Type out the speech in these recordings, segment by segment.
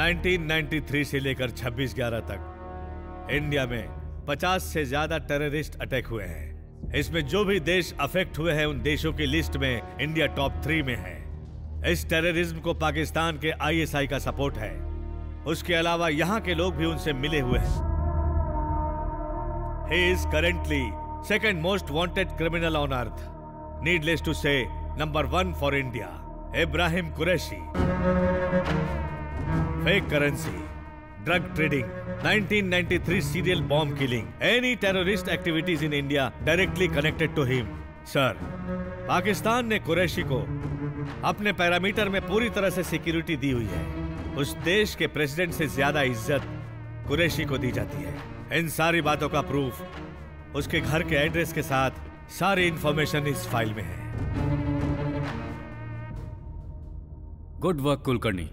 1993 से लेकर 26 ग्यारह तक इंडिया में 50 से ज़्यादा टेररिस्ट अटैक हुए हैं इसमें जो भी देश अफेक्ट हुए हैं उन देशों की लिस्ट में इंडिया टॉप थ्री में है इस टेररिज्म को पाकिस्तान के आईएसआई का सपोर्ट है उसके अलावा यहाँ के लोग भी उनसे मिले हुए हैं He is currently second most wanted criminal on earth. Needless to say, number one for India, Ibrahim Qureshi. Fake currency, drug trading, 1993 serial bomb killing, any terrorist activities in India directly connected to him. Sir, Pakistan ने कुरैशी को अपने parameter में पूरी तरह से security दी हुई है। उस देश के प्रेसिडेंट से ज़्यादा इज़्ज़त कुरैशी को दी जाती है। इन सारी बातों का प्रूफ उसके घर के एड्रेस के साथ सारी इंफॉर्मेशन इस फ़ाइल में है। Good work Kulkarni.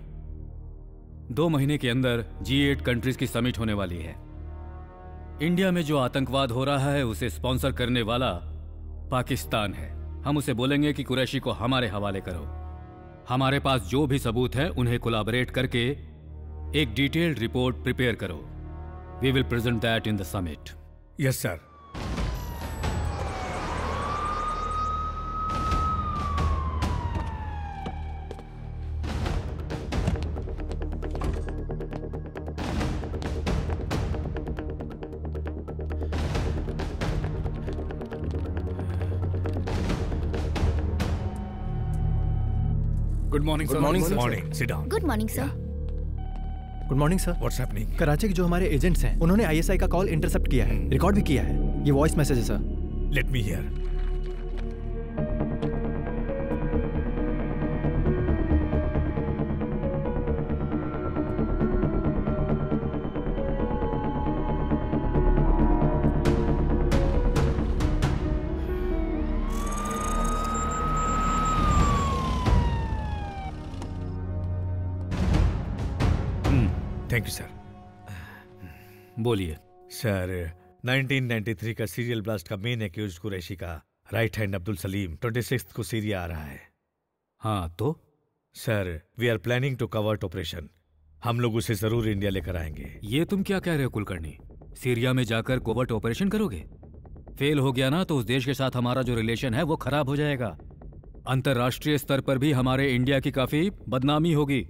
दो महीने के अंदर जी एट कंट्रीज़ की समिट होने वाली है। इंडिया में जो आतंकवाद हो रहा है, उसे स्पॉन्सर करने वाला पाकिस्तान है। हम उसे बोलेंगे कि कुरैशी को हमारे हवाले करो। हमारे पास जो भी सबूत है, उन्हें कोलाबरेट करके एक डिटेल्ड रिपोर्ट प्रिपेयर करो। We will present that in the summit yes sir good morning Good morning, sir. Morning sit down good morning sir good morning sir what's happening Karachi के जो हमारे एजेंट्स हैं उन्होंने ISI का call intercept किया है record भी किया है। ये वॉइस मैसेज है sir let me hear thank sir. बोलिए। सर 1993 का सीरियल ब्लास्ट का मेन एक्यूज कुरैशी का राइट हैंड अब्दुल सलीम 26 को सीरिया आ रहा है। हाँ तो? Sir we are planning to covert operation. हम लोग उसे ज़रूर इंडिया लेकर आएँगे। ये तुम क्या कह रहे हो कुलकर्णी? सीरिया में जाकर कोवर्ट ऑपरेशन करोगे? फेल हो गया ना तो उस देश के साथ हमारा जो रिलेशन है वो खराब हो जाएगा। अंतरराष्ट्रीय स्तर पर भी हमारे इंडिया की काफ़ी बदनामी होगी।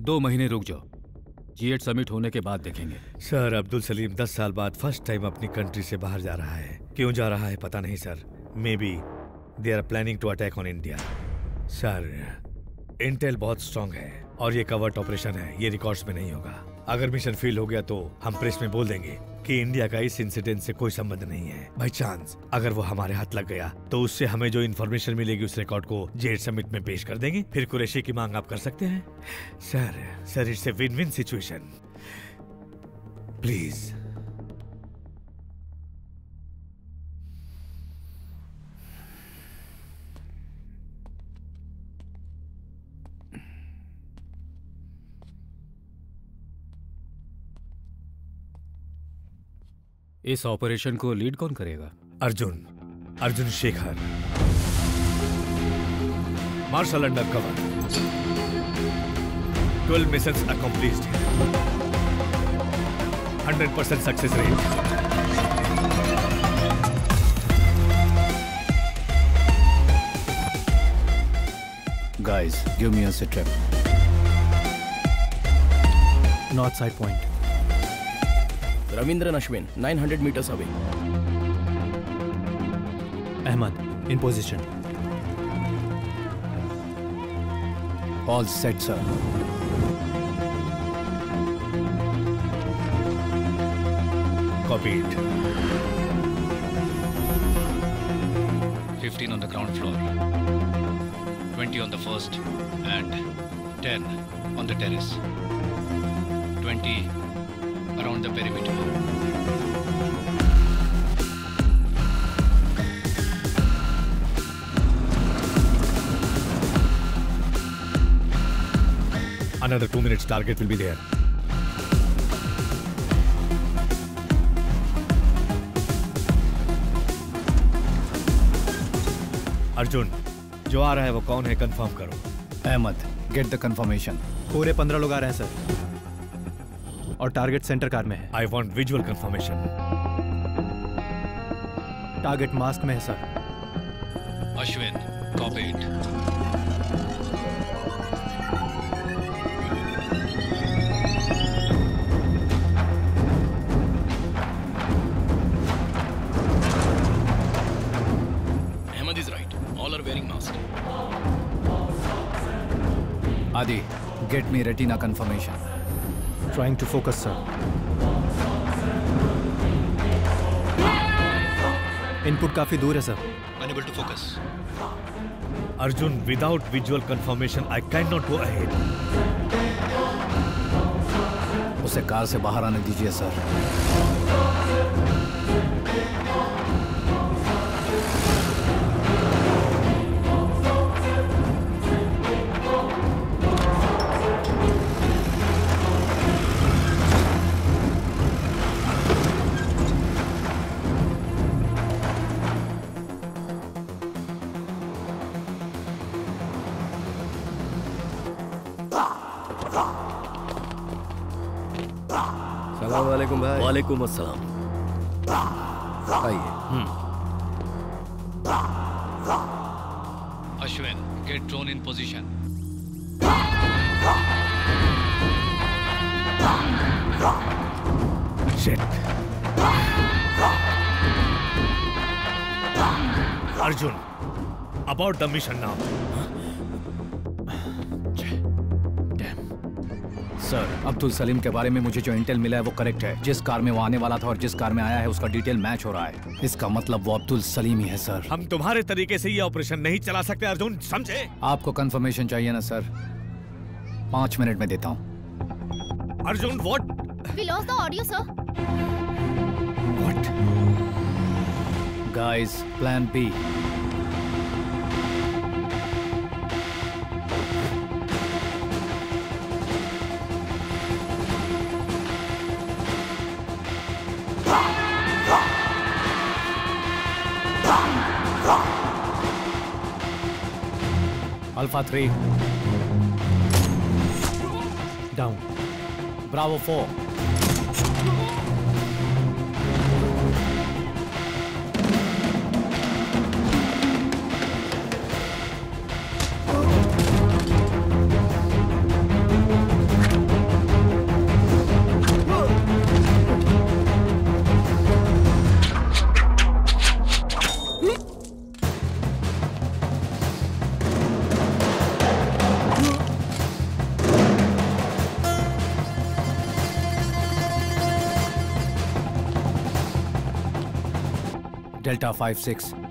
दो महीने रुक जाओ। जी एट समिट होने के बाद देखेंगे। सर, अब्दुल सलीम 10 साल बाद फ़र्स्ट टाइम अपनी कंट्री से बाहर जा रहा है। क्यों जा रहा है पता नहीं, sir. Maybe they are planning to attack on India sir intel बहुत स्ट्रांग है और ये कवर्ट ऑपरेशन है, ये रिकॉर्ड्स में नहीं होगा। अगर मिशन फेल हो गया तो हम प्रेस में बोल देंगे। कि इंडिया का इस इंसिडेंट से कोई संबंध नहीं है। बाई चांस अगर वो हमारे हाथ लग गया तो उससे हमें जो इन्फॉर्मेशन मिलेगी उस रिकॉर्ड को जेड समिट में पेश कर देंगे। फिर कुरेशी की मांग आप कर सकते हैं। Sir sir it's a win win situation please इस ऑपरेशन को लीड कौन करेगा? Arjun. Arjun Shekhar. Marshal under cover twelve mission accomplished hundred percent success rate Guys, give me a sit rep. North side point Ravindran Ashwin, 900 meters away. Ahmad, in position. All set, sir. Copied. 15 on the ground floor, 20 on the first, and 10 on the terrace. 20 around the perimeter. Another two minutes target will be there. Arjun जो आ रहा है वो कौन है confirm करो Ahmad get the confirmation पूरे पंद्रह लोग आ रहे हैं सर और टारगेट सेंटर कार में है। I want visual confirmation target mask में है sir Ashwin, copy it. Ahmed is right. All trying to focus sir input काफ़ी दूर है sir Unable to focus Arjun without visual confirmation I can not go ahead उसे car से बाहर आने दीजिए सर वालेकुम असलम आइए Ashwin get drone in position Arjun about the mission now Abdul Saleem के बारे में मुझे जो इंटेल मिला है वो करेक्ट है। जिस कार में वो आने वाला था और जिस कार में आया है उसका डिटेल मैच हो रहा है। इसका मतलब वो अब्दुल सलीम ही है सर हम तुम्हारे तरीके से ये ऑपरेशन नहीं चला सकते अर्जुन समझे? आपको कंफर्मेशन चाहिए ना सर पाँच मिनट में देता हूँ। Arjun what audio, sir. What guys plan B Alpha 3. Down. Bravo 4. Delta 56.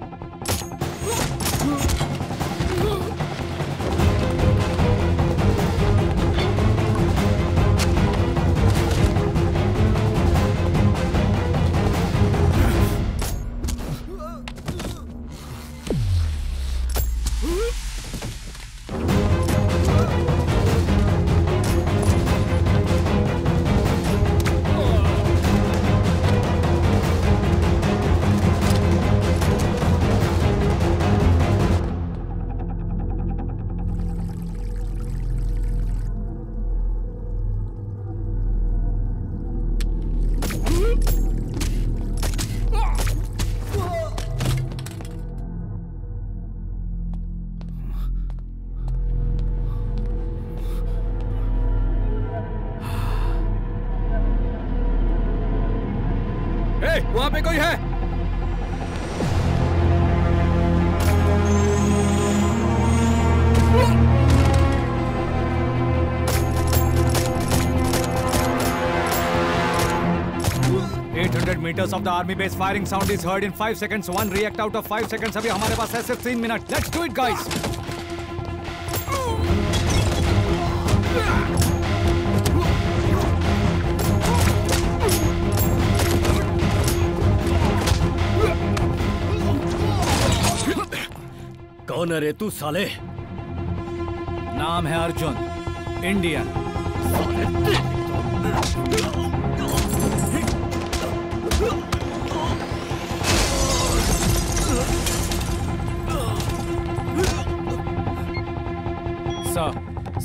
Metres of the army base firing sound is heard in five seconds one react out of five seconds अभी हमारे पास है सिर्फ़ तीन minute. Let's do it guys कौन है रे तू साले? नाम है Arjun. Indian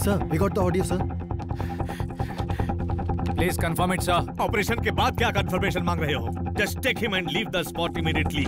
sir we got the audio sir please confirm it sir operation के बाद क्या कंफर्मेशन मांग रहे हो? Just take him and leave the spot immediately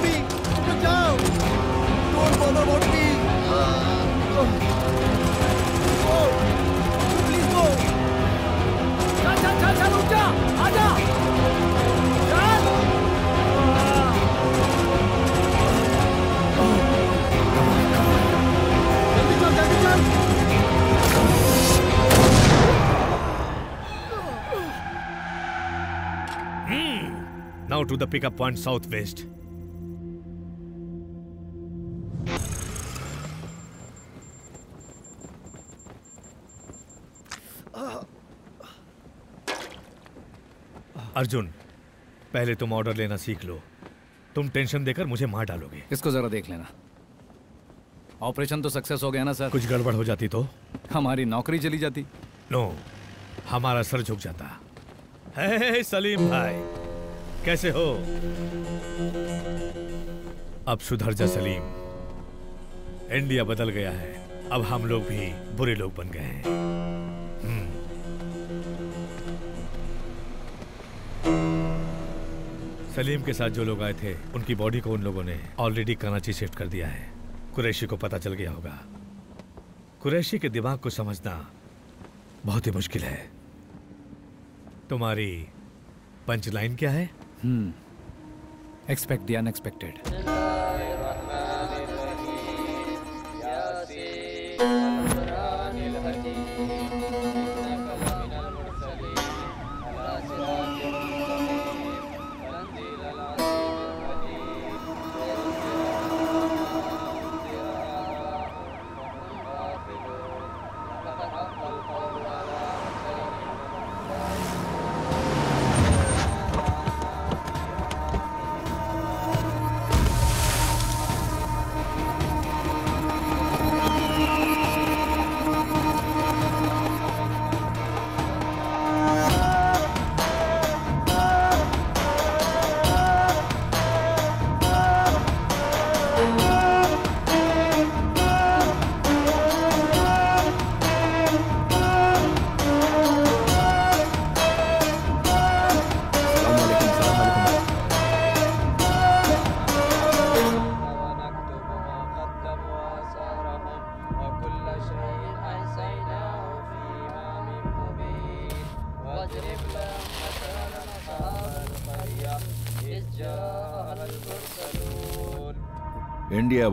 me! Look down! Don't bother about me! Go! Please go! चल चल चल चल रुक जा जल्दी चल! Now to the pickup point southwest. Arjun पहले तुम ऑर्डर लेना सीख लो। तुम टेंशन देकर मुझे मार डालोगे। इसको जरा देख लेना। ऑपरेशन तो सक्सेस हो गया ना सर कुछ गड़बड़ हो जाती तो? हमारी नौकरी चली जाती। नो हमारा सर झुक जाता। है सलीम भाई कैसे हो? अब सुधर जा सलीम इंडिया बदल गया है। अब हम लोग भी बुरे लोग बन गए हैं। सलीम के साथ जो लोग आए थे, उनकी बॉडी को उन लोगों ने ऑलरेडी कराची शिफ्ट कर दिया है। कुरैशी को पता चल गया होगा। कुरैशी के दिमाग को समझना बहुत ही मुश्किल है। तुम्हारी पंच लाइन क्या है? एक्सपेक्ट द अनएक्सपेक्टेड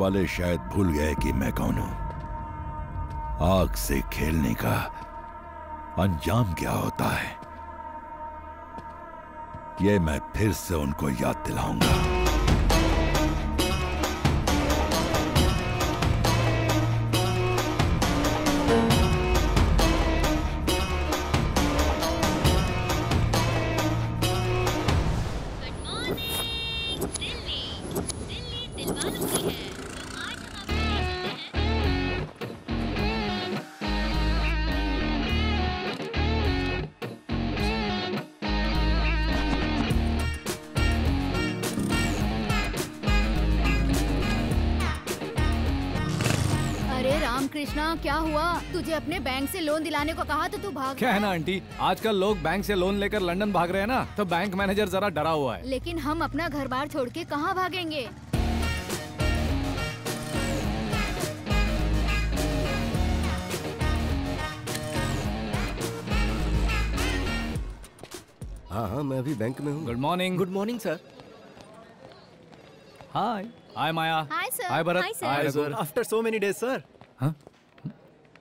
वाले शायद भूल गए कि मैं कौन हूँ। आग से खेलने का अंजाम क्या होता है? यह मैं फिर से उनको याद दिलाऊँगा। बैंक से लोन दिलाने को कहा तो तू भाग क्या है ना आंटी? आजकल लोग बैंक से लोन लेकर लंदन भाग रहे हैं ना तो बैंक मैनेजर जरा डरा हुआ है। लेकिन हम अपना घर बार छोड़ के कहाँ भागेंगे? हाँ हाँ मैं अभी बैंक में हूँ। Good morning good morning sir hi hi Maya hi sir hi Bharat hi sir. After so many days sir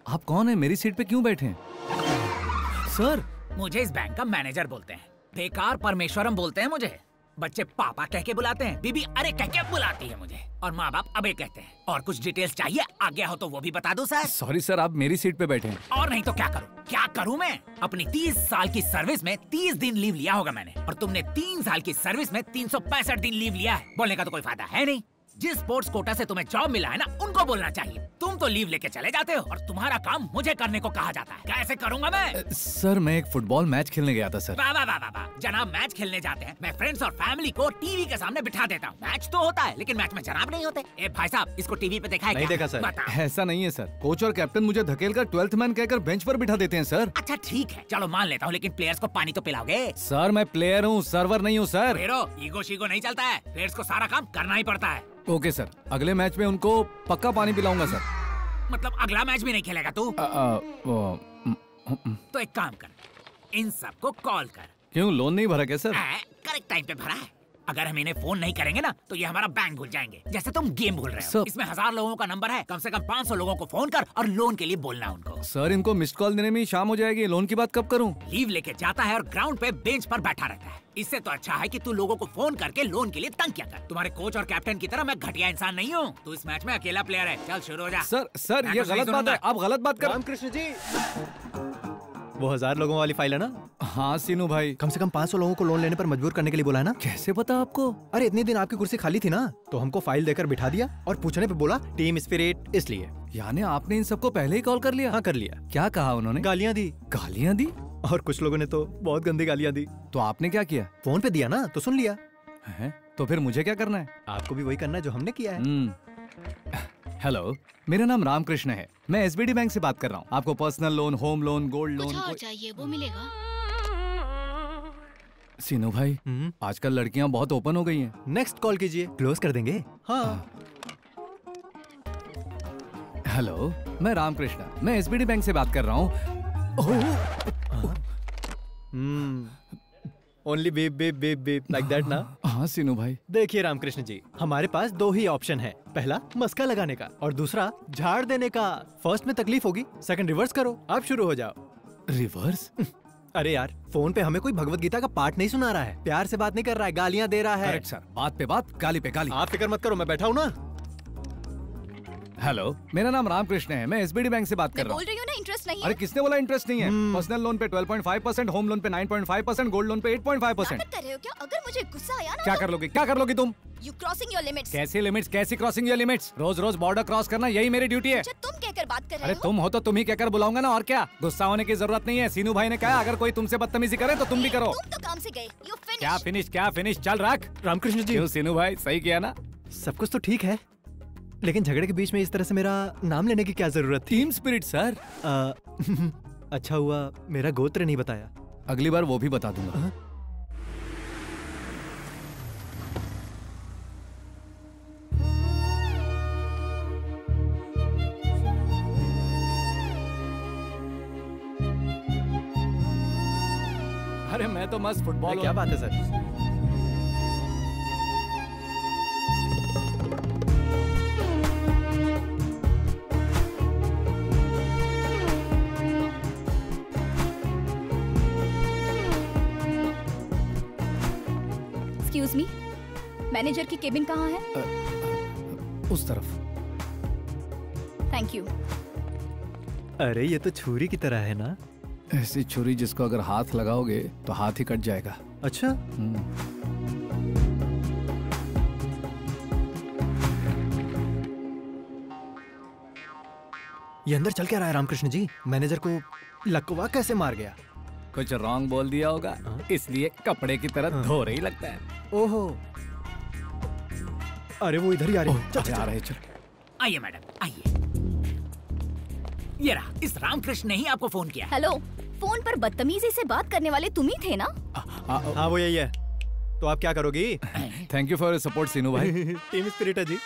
आप कौन है? मेरी सीट पे क्यों बैठे हैं? सर मुझे इस बैंक का मैनेजर बोलते हैं। बेकार परमेश्वरम बोलते हैं मुझे। बच्चे पापा कह के बुलाते हैं बीबी अरे कह के बुलाती है मुझे। और माँ बाप अबे कहते हैं। और कुछ डिटेल्स चाहिए आ गया हो तो वो भी बता दो सर। सॉरी सर आप मेरी सीट पे बैठे हैं। और नहीं तो क्या करूँ? क्या करूँ मैं? अपनी तीस साल की सर्विस में तीस दिन लीव लिया होगा मैंने। और तुमने तीन साल की सर्विस में तीन सौ पैंसठ दिन लीव लिया है। बोलने का तो कोई फ़ायदा है नहीं। जिस स्पोर्ट्स कोटा से तुम्हें जॉब मिला है ना उनको बोलना चाहिए। तुम तो लीव लेके चले जाते हो और तुम्हारा काम मुझे करने को कहा जाता है। कैसे करूँगा मैं? सर मैं एक फुटबॉल मैच खेलने गया था सर। वाह वाह वाह वाह जनाब मैच खेलने जाते हैं। मैं फ्रेंड्स और फैमिली को टीवी के सामने बिठा देता हूँ। मैच तो होता है लेकिन मैच में जनाब नहीं होते। ए भाई साहब इसको टीवी पे देखा है नहीं क्या? देखा सर। ऐसा नहीं है सर। कोच और कैप्टन मुझे धकेल कर ट्वेल्थ मैन कहकर बेंच पर बिठा देते हैं सर। अच्छा ठीक है। चलो मान लेता हूँ लेकिन प्लेयर्स को पानी तो पिलाओगे? सर मैं प्लेयर हूँ सर्वर नहीं हूँ सर। ईगो शीगो नहीं चलता है। प्लेयर्स को सारा काम करना ही पड़ता है। ओके सर अगले मैच में उनको पक्का पानी पिलाऊँगा सर मतलब अगला मैच भी नहीं खेलेगा तू? तो एक काम कर इन सबको कॉल कर। क्यों लोन नहीं भरा क्या सर करेक्ट टाइम पे भरा है। अगर हम इन्हें फ़ोन नहीं करेंगे ना तो ये हमारा बैंक भूल जाएँगे। जैसे तुम गेम भूल रहे हो। इसमें हज़ार लोगों का नंबर है कम से कम 500 लोगों को फ़ोन कर और लोन के लिए बोलना उनको। सर इनको मिस्ड कॉल देने में शाम हो जाएगी। लोन की बात कब करूँ? लीव लेके जाता है और ग्राउंड पे बेंच पर बैठा रहता है। इससे तो अच्छा है कि तू लोगों को फ़ोन करके लोन के लिए तंग किया कर। तुम्हारे कोच और कैप्टन की तरह मैं घटिया इंसान नहीं हूँ। तू इस मैच में अकेला प्लेयर है। चल शुरू हो जा। सर सर ये गलत बात है। आप गलत बात कर रामकृष्ण जी। वो हज़ार लोगों वाली फ़ाइल है ना? हाँ सीनू भाई। कम से कम 500 लोगों को लोन लेने पर मजबूर करने के लिए बोला है ना? कैसे पता आपको? अरे इतने दिन आपकी कुर्सी खाली थी ना तो हमको फ़ाइल देकर बिठा दिया और पूछने पे बोला टीम स्पिरिट इसलिए। यानी आपने इन सबको पहले ही कॉल कर लिया? हाँ कर लिया। क्या कहा उन्होंने? गालियाँ दी। गालियाँ दी? और कुछ लोगों ने तो बहुत गंदी गालियाँ दी। तो आपने क्या किया? फ़ोन पे दिया ना तो सुन लिया। है? तो फिर मुझे क्या करना है? आपको भी वही करना है जो हमने किया है। हम्म। हेलो मेरा नाम रामकृष्ण है। मैं एसबीडी बैंक से बात कर रहा हूँ। आपको personal loan home loan gold कुछ लोन और चाहिए वो मिलेगा। सीनू भाई आजकल लड़कियाँ बहुत ओपन हो गई हैं। नेक्स्ट कॉल कीजिए। क्लोज कर देंगे? हाँ। हेलो मैं रामकृष्ण। मैं एसबीडी बैंक से बात कर रहा हूँ। Only babe babe babe babe like that ना? हाँ सीनू भाई। देखिए रामकृष्ण जी हमारे पास दो ही ऑप्शन है। पहला मस्का लगाने का और दूसरा झाड़ देने का। फ़र्स्ट में तकलीफ़ होगी सेकंड रिवर्स करो आप शुरू हो जाओ। रिवर्स अरे यार फ़ोन पे हमें कोई भगवत गीता का पाठ नहीं सुना रहा है। प्यार से बात नहीं कर रहा है गालियाँ दे रहा है। सर बात पे बात गाली पे गाली। आप फ़िक्र मत करो मैं बैठा हूँ ना। हेलो मेरा नाम रामकृष्ण है। मैं एसबीडी बैंक से बात कर मैं रहा बोल हूँ रही हूँ ना इंटरेस्ट नहीं अरे किसने बोला इंटरेस्ट नहीं है? पर्सनल लोन पे 12.5 परसेंट होम लोन पे 9.5 परसेंट गोल्ड लोन पे 8.5 परसेंट कर रहे हो क्या? अगर मुझे गुस्सा आया ना क्या कर लोगी? क्या कर लोगी तुम? यू क्रॉसिंग योर लिमिट्स कैसी लिमिट्स कैसी क्रॉसिंग योर लिमिट्स रोज रोज बॉर्डर क्रॉस करना यही मेरी ड्यूटी है। अच्छा तुम कहकर बात कर रहे अरे हो? तुम हो तो तुम ही कहकर बुलाऊँगा ना और क्या? गुस्सा होने की ज़रूरत नहीं है। सीनू भाई ने कहा अगर कोई तुमसे बदतमीजी करे तो तुम भी करो। तुम तो काम से गए। यू क्या फिनिश क्या फिनिश चल रख। रामकृष्ण जी। सीनू भाई? सही किया ना? सब कुछ तो ठीक है। लेकिन झगड़े के बीच में इस तरह से मेरा नाम लेने की क्या ज़रूरत थी? टीम स्पिरिट सर आ, अच्छा हुआ मेरा गोत्र नहीं बताया। अगली बार वो भी बता दूँगा। अरे मैं तो मस्त फुटबॉल क्या बात है सर एक्सक्यूज मी मैनेजर की केबिन कहाँ है? उस तरफ़। थैंक यू अरे ये तो छुरी की तरह है ना? ऐसी छुरी जिसको अगर हाथ लगाओगे तो हाथ ही कट जाएगा। अच्छा। ये अंदर चल क्या रहा है रामकृष्ण जी? मैनेजर को लकवा कैसे मार गया? कुछ रॉन्ग बोल दिया होगा इसलिए कपड़े की तरह धो रही लगता है। ओहो। अरे वो इधर ही आ रही है। चल, चल, आ रहे चल। आइए मैडम आइए। ये रहा इस रामकृष्ण ने ही आपको फ़ोन किया। हेलो फ़ोन पर बदतमीजी से बात करने वाले तुम ही थे ना? हाँ वो यही है। तो आप क्या करोगी? Thank you for support Seenu भाई टीम स्पिरिट है जी।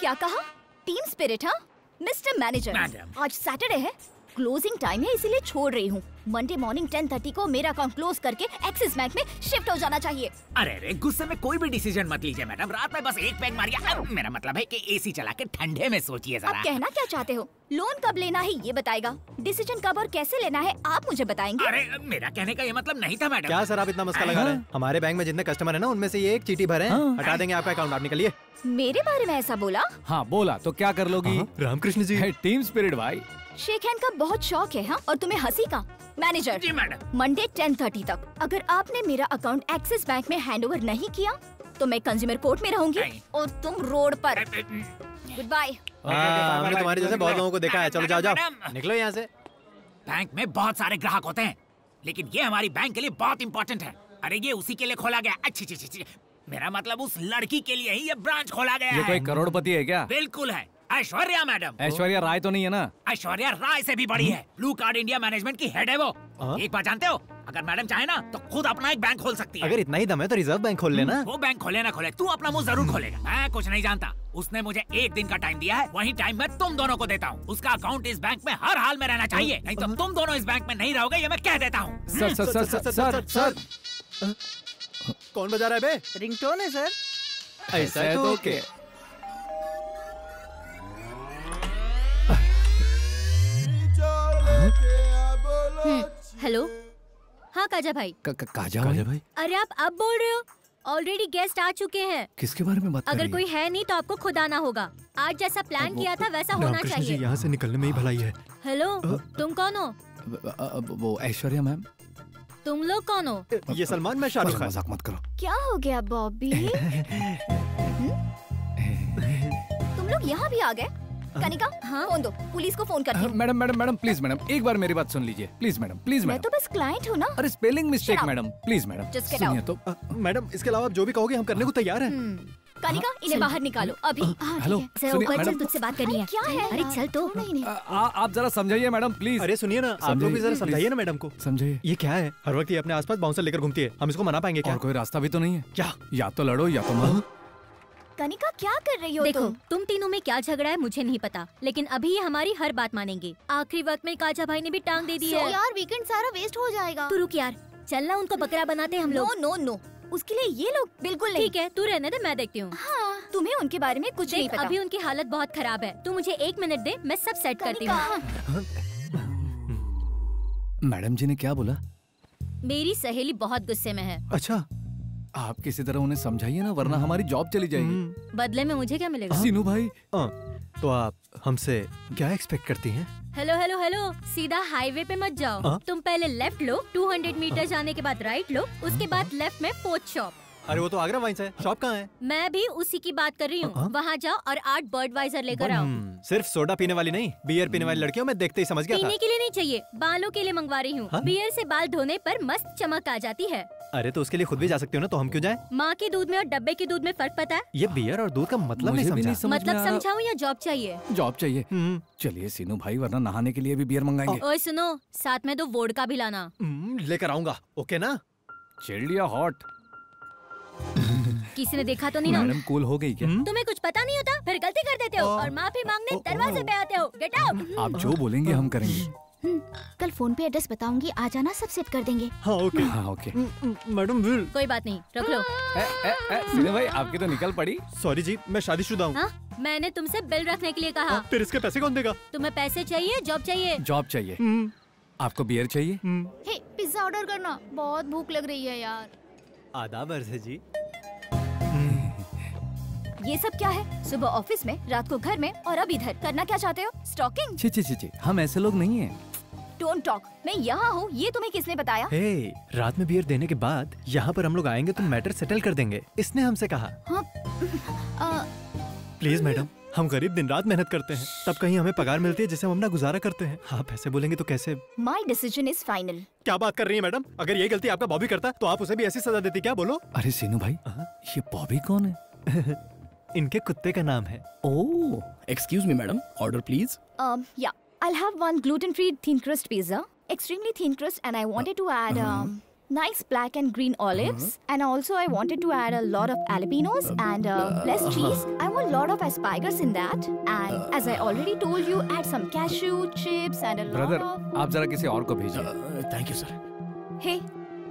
क्या कहा? टीम स्पिरिट हाँ? मिस्टर मैनेजर आज सैटरडे है। क्लोजिंग टाइम है इसीलिए छोड़ रही हूँ। मंडे मॉर्निंग टेन थर्टी को मेरा अकाउंट क्लोज करके एक्सिस बैंक में शिफ्ट हो जाना चाहिए। अरे रे गुस्से में कोई भी डिसीज़न मत लीजिए मैडम रात में बस एक पैग मारिया मेरा मतलब है कि एसी चला के ठंडे में सोचिए अब जरा। कहना क्या चाहते हो? लोन कब लेना है ये बताएगा। डिसीज़न कब और कैसे लेना है आप मुझे बताएँगे। अरे मेरा कहने का ये मतलब नहीं था मैडम क्या सर आप इतना मस्का लगा रहे हैं? हमारे बैंक में जितने कस्टमर है ना उनमें से ये एक चीटी भरे हैं। हटा देंगे आपका अकाउंट आप निकलिए। मेरे बारे में ऐसा बोला? हाँ बोला तो क्या कर लोगी? रामकृष्ण जी। टीम स्पिरिट भाई। शेख हैंड का बहुत शौक है हाँ? और तुम्हें हँसी का? मैनेजर जी मैडम। मंडे टेन थर्टी तक। अगर आपने मेरा अकाउंट एक्सिस बैंक में हैंड ओवर नहीं किया तो मैं कंज्यूमर कोर्ट में रहूँगी और तुम रोड पर। गुड बाय हाँ, हमने तुम्हारे जैसे बहुत लोगों को देखा है। चलो जाओ जाओ। निकलो यहाँ से। बैंक में बहुत सारे ग्राहक होते हैं लेकिन ये हमारी बैंक के लिए बहुत इंपॉर्टेंट है। अरे ये उसी के लिए खोला गया। अच्छी अच्छी अच्छी मेरा मतलब उस लड़की के लिए ही ये ब्रांच खोला गया ये है। कोई करोड़पति है क्या? बिल्कुल है। ऐश्वर्या मैडम। ऐश्वर्या राय तो नहीं है ना? ऐश्वर्या राय से भी बड़ी है। ब्लू कार्ड इंडिया मैनेजमेंट की हेड है वो? एक बात जानते हो? अगर मैडम चाहे ना तो खुद अपना एक बैंक खोल सकती है। अगर इतना ही दम है तो रिज़र्व बैंक खोल लेना। वो बैंक खोले ना खोले। तू अपना मुँह ज़रूर खोलेगा। मैं कुछ नहीं जानता। उसने मुझे एक दिन का टाइम दिया है। वही टाइम मैं तुम दोनों को देता हूँ। उसका अकाउंट इस बैंक में हर हाल में रहना चाहिए। नहीं तो तुम दोनों इस बैंक में नहीं रहोगे ये मैं कह देता हूँ। Sir sir sir sir sir sir कौन बजा रहा है बे? रिंगटोन है सर। ऐसा है तो ओके। हेलो? हाँ काजा भाई। का, का, काजा भाई भाई? अरे आप अब बोल रहे हो? ऑलरेडी गेस्ट आ चुके हैं। किसके बारे में बात अगर कोई है? नहीं तो आपको खुद आना होगा। आज जैसा प्लान किया था वैसा होना चाहिए। यहाँ से निकलने में ही भलाई है। हेलो तुम कौन हो? वो ऐश्वर्या मैम। तुम लोग कौन हो? ये सलमान मैं शाहरुख खान। मज़ाक मत करो। क्या हो गया बॉबी? तुम लोग यहाँ भी आ गए? कनिका हाँ? फ़ोन दो। पुलिस को फ़ोन करती हूँ। Madam madam madam please madam एक बार मेरी बात सुन लीजिए। प्लीज़ मैडम प्लीज़ मैं मैडम। तो बस क्लाइंट हूँ ना। अरे spelling mistake madam. Please madam सुनिए तो। मैडम इसके अलावा आप जो भी कहोगे हम करने को तैयार हैं। कनिका इन्हें बाहर निकालो अभी। हाँ, हेलो, सर ऊपर चल तुझसे बात करनी है। क्या है? अरे चल तो। आप जरा समझाइए मैडम प्लीज़। अरे सुनिए ना आप लोग भी जरा समझाइए, समझाइए ना मैडम को। समझाइए। ये क्या है? हर वक्त ये अपने आसपास बाउंसर लेकर घूमती है। हम इसको मना पाएँगे क्या? और कोई रास्ता भी तो नहीं है। क्या? या तो लड़ो या तो मरो। कनिका क्या कर रही हो देखो तुम? तुम तीनों में क्या झगड़ा है मुझे नहीं पता लेकिन अभी ये हमारी हर बात मानेंगे। आखिरी वक्त में काजा भाई ने भी टांग दे दी है। यार वीकेंड सारा वेस्ट हो जाएगा। तू रुक यार चलना उनको बकरा बनाते हम लोग। नो नो उसके लिए ये लोग बिल्कुल नहीं। ठीक है तू रहने दे मैं देखती हूँ। हाँ। तुम्हें उनके बारे में कुछ नहीं पता। अभी उनकी हालत बहुत खराब है। तू मुझे एक मिनट दे मैं सब सेट करती हूँ। मैडम जी ने क्या बोला? मेरी सहेली बहुत गुस्से में है। अच्छा। आप किसी तरह उन्हें समझाइए ना वरना हमारी जॉब चली जाएगी। बदले में मुझे क्या मिलेगा? सीनू भाई। आ, तो आप हमसे क्या एक्सपेक्ट करती हैं? हेलो हेलो हेलो सीधा हाईवे पे मत जाओ। आ? तुम पहले लेफ़्ट लो 200 मीटर जाने के बाद राइट लो उसके बाद लेफ़्ट में पोस्ट शॉप अरे वो तो आगरा वाइन्स है। शॉप कहाँ है? मैं भी उसी की बात कर रही हाँ? हूँ। वहाँ जाओ और आठ बर्ड वाइजर लेकर आओ। हम्म, सिर्फ़ सोडा पीने वाली नहीं बियर पीने वाली लड़कियों में देखते ही समझ गया था। पीने के लिए नहीं चाहिए बालों के लिए मंगवा रही हूँ। हाँ? बियर से बाल धोने पर मस्त चमक आ जाती है। अरे तो उसके लिए खुद भी जा सकते हो ना तो हम क्यों जाएँ? माँ के दूध में और डब्बे के दूध में फ़र्क पता है? ये बियर और दूध का मतलब नहीं समझा। समझ मतलब। समझाऊँ या जॉब चाहिए? जॉब चाहिए। चलिए सीनू भाई वरना नहाने के लिए भी बियर मंगाएँगे। ओए सुनो साथ में दो वोडका भी लाना। हम्म, लेकर आऊँगा ओके ना? चिल्ड या हॉट? किसी ने देखा तो नहीं ना? मैडम कूल हो गई क्या? तुम्हें कुछ पता नहीं होता? फिर गलती कर देते हो और माफ़ी मांगने दरवाजे पे आते हो। गेट आउट आप जो बोलेंगे हम करेंगे। कल फ़ोन पे एड्रेस बताऊँगी आ जाना सब सेट कर देंगे। हाँ ओके। हाँ ओके। मैडम विल कोई बात नहीं रख लो। सीनू भाई आपकी तो निकल पड़ी। सॉरी जी मैं शादीशुदा हूँ। हाँ? मैंने तुमसे बिल रखने के लिए कहा। फिर इसके पैसे कौन देगा? तुम्हें पैसे चाहिए जॉब चाहिए? जॉब चाहिए। आपको बियर चाहिए? पिज्जा ऑर्डर करना। बहुत भूख लग रही है यार। आदाब अर्ज़ जी। ये सब क्या है? सुबह ऑफ़िस में रात को घर में और अब इधर। करना क्या चाहते हो? स्टॉकिंग? छी छी छी छी हम ऐसे लोग नहीं हैं। डोंट टॉक मैं यहाँ हूँ ये तुम्हें किसने बताया? हे hey, रात में बियर देने के बाद यहाँ पर हम लोग आएँगे तो मैटर सेटल कर देंगे। इसने हमसे कहा। हाँ प्लीज़ मैडम हम गरीब दिन रात मेहनत करते हैं। तब कहीं हमें पगार मिलती है जिससे हम अपना गुजारा करते हैं। आप ऐसे बोलेंगे तो कैसे? माई डिसीज़न इज़ फाइनल क्या बात कर रही है मैडम? अगर ये गलती आपका बॉबी करता तो आप उसे भी ऐसी सजा देती क्या? बोलो। अरे सीनू भाई ये बॉबी कौन है? इनके कुत्ते का नाम है। ओह excuse me madam order please या I'll have one gluten-free thin crust pizza, extremely thin crust, and I wanted to add um, nice black and green olives, Uh -huh. and also I wanted to add a lot of jalapenos and uh, less cheese. I want a lot of asparagus in that, and as I already told you, add some cashew chips and a Brother, lot of. आप जरा किसी और को भेजिए thank you sir Hey,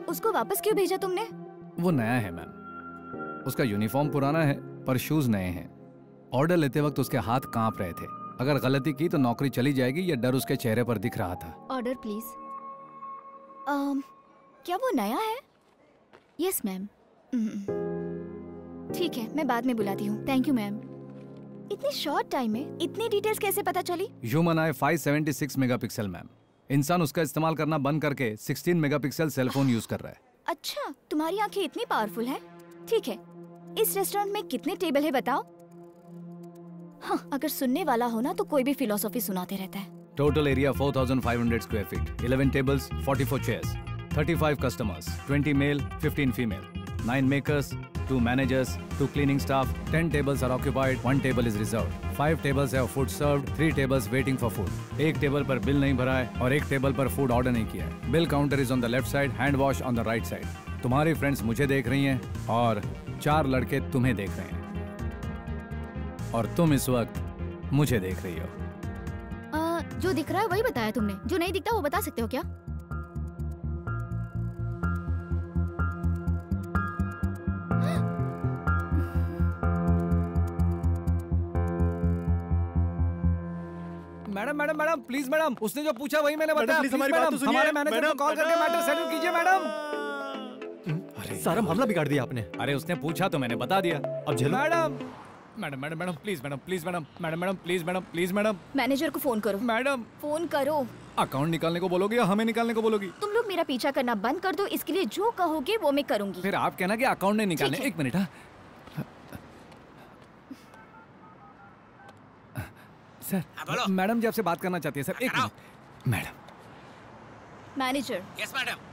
उसको वापस क्यों भेजा तुमने? वो नया है मैम उसका यूनिफॉर्म पुराना है पर शूज़ नए हैं ऑर्डर लेते वक्त उसके हाथ काँप रहे थे अगर गलती की तो नौकरी चली जाएगी ये डर उसके चेहरे पर दिख रहा था ऑर्डर प्लीज़ um, क्या वो नया है? यस मैम ठीक है मैं बाद में बुलाती हूँ। थैंक यू मैम इतनी शॉर्ट टाइम में इतनी डिटेल्स कैसे पता चली? ह्यूमन आई 576 मेगापिक्सल मैम इंसान उसका इस्तेमाल करना बंद करके 16 मेगापिक्सल सेलफोन यूज़ कर रहा है। अच्छा तुम्हारी आँखें इतनी पावरफुल है? ठीक है इस रेस्टोरेंट में कितने टेबल है बताओ? हाँ अगर सुनने वाला हो ना तो कोई भी फिलोसॉफी सुनाते रहता है। Total area 4500 square feet 11 tables 44 chairs 35 customers 20 male 15 female. 9 makers 2 managers 2 cleaning staff. 10 tables are occupied 1 table is reserved. 5 tables have food served 3 tables waiting for food. एक टेबल पर बिल नहीं भरा है और एक टेबल पर फ़ूड ऑर्डर नहीं किया है। Bill counter is on the left side hand wash on the right side तुम्हारी फ्रेंड्स मुझे देख रही हैं और चार लड़के तुम्हें देख रहे हैं। और तुम इस वक्त मुझे देख रही हो। आ, जो दिख रहा है वही बताया तुमने। जो नहीं दिखता वो बता सकते हो क्या? Madam madam madam please madam उसने जो पूछा वही मैंने बताया प्लीज़ हमारी बात मैडम तो सुनिए। हमारे मैनेजर को कॉल करके मैटर सेटल कीजिए मैडम अरे सारा मामला बिगाड़ दिया आपने अरे उसने पूछा तो मैंने बता दिया अब झेलो। Madam madam madam madam please madam please madam madam madam please madam please madam. Manager को फ़ोन करो। मैडम। फ़ोन करो। अकाउंट निकालने को बोलोगी या हमें निकालने को बोलोगी? तुम लोग मेरा पीछा करना बंद कर दो इसके लिए जो कहोगे वो मैं करूँगी। फिर आप कहना कि अकाउंट नहीं निकालने। एक मिनट हाँ। सर मैडम जी आपसे बात करना चाहती है सर एक minute. Madam. Manager yes madam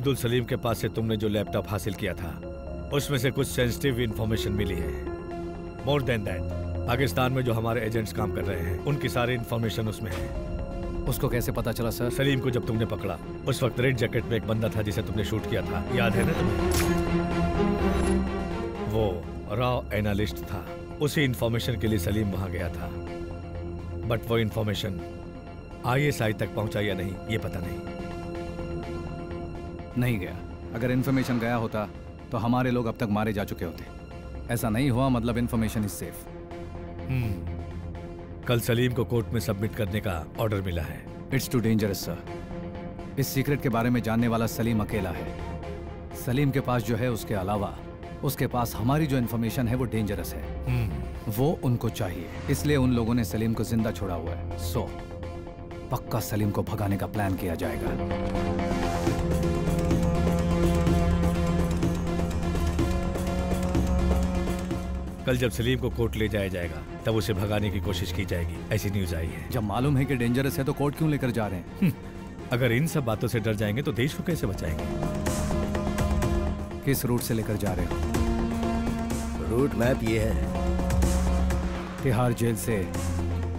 Abdul Saleem के पास से तुमने जो लैपटॉप हासिल किया था उसमें से कुछ सेंसिटिव इंफॉर्मेशन मिली है। मोर देन दैट पाकिस्तान में जो हमारे एजेंट्स काम कर रहे हैं उनकी सारी इंफॉर्मेशन उसमें है। उसको कैसे पता चला सर? सलीम को जब तुमने पकड़ा उस वक्त रेड जैकेट में एक बंदा था जिसे तुमने शूट किया था। याद है ना तुम्हें? वो रॉ एनालिस्ट था। उसी इंफॉर्मेशन के लिए सलीम वहाँ गया था। बट वो इंफॉर्मेशन आईएसआई तक पहुँचा या नहीं ये पता नहीं। नहीं गया। अगर इन्फॉर्मेशन गया होता तो हमारे लोग अब तक मारे जा चुके होते। ऐसा नहीं हुआ मतलब इन्फॉर्मेशन इज़ सेफ़ कल सलीम को कोर्ट में सबमिट करने का ऑर्डर मिला है। इट्स टू डेंजरस सर इस सीक्रेट के बारे में जानने वाला सलीम अकेला है। सलीम के पास जो है उसके अलावा उसके पास हमारी जो इन्फॉर्मेशन है वो डेंजरस है। वो उनको चाहिए। इसलिए उन लोगों ने सलीम को ज़िंदा छोड़ा हुआ है। सो so, पक्का सलीम को भगाने का प्लान किया जाएगा। कल जब सलीम को कोर्ट ले जाया जाएगा तब उसे भगाने की कोशिश की जाएगी। ऐसी न्यूज़ आई है। जब मालूम है कि डेंजरस है तो कोर्ट क्यों लेकर जा रहे हैं? अगर इन सब बातों से डर जाएँगे तो देश को कैसे बचाएँगे? किस रूट से लेकर जा रहे हो? रूट मैप ये है। तिहाड़ जेल से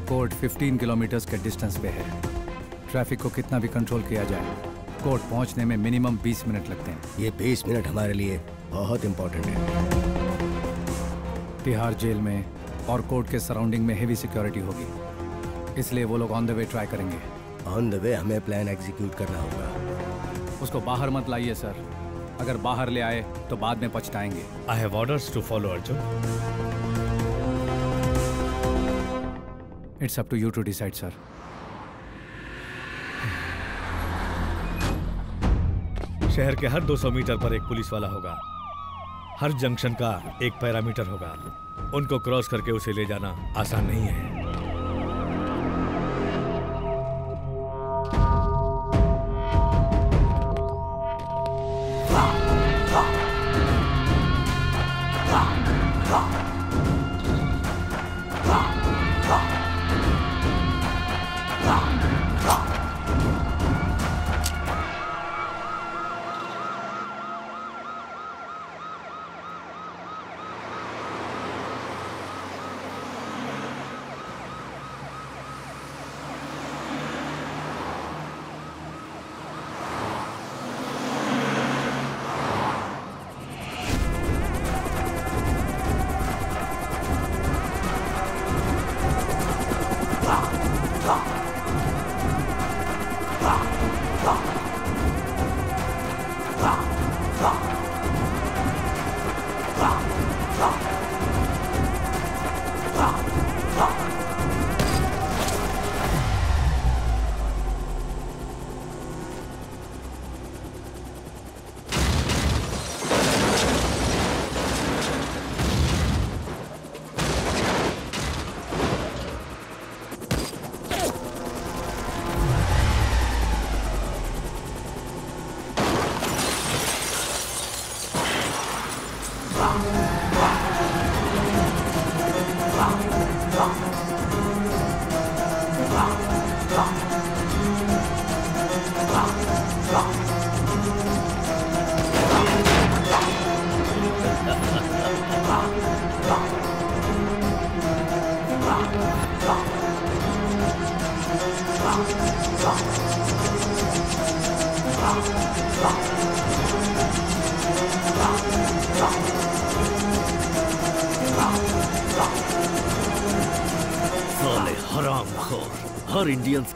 कोर्ट 15 किलोमीटर के डिस्टेंस पे है। ट्रैफ़िक को कितना भी कंट्रोल किया जाए कोर्ट पहुँचने में मिनिमम 20 मिनट लगते हैं। ये 20 मिनट हमारे लिए बहुत इंपॉर्टेंट है। तिहाड़ जेल में और कोर्ट के सराउंडिंग में हेवी सिक्योरिटी होगी। इसलिए वो लोग ऑन द वे ट्राई करेंगे। ऑन द वे हमें प्लान एग्जीक्यूट करना होगा। उसको बाहर मत लाइए सर। अगर बाहर ले आए तो बाद में पछताएँगे। I have orders to follow Arjun it's up to you to decide sir शहर के हर 200 मीटर पर एक पुलिस वाला होगा। हर जंक्शन का एक पैरामीटर होगा। उनको क्रॉस करके उसे ले जाना आसान नहीं है।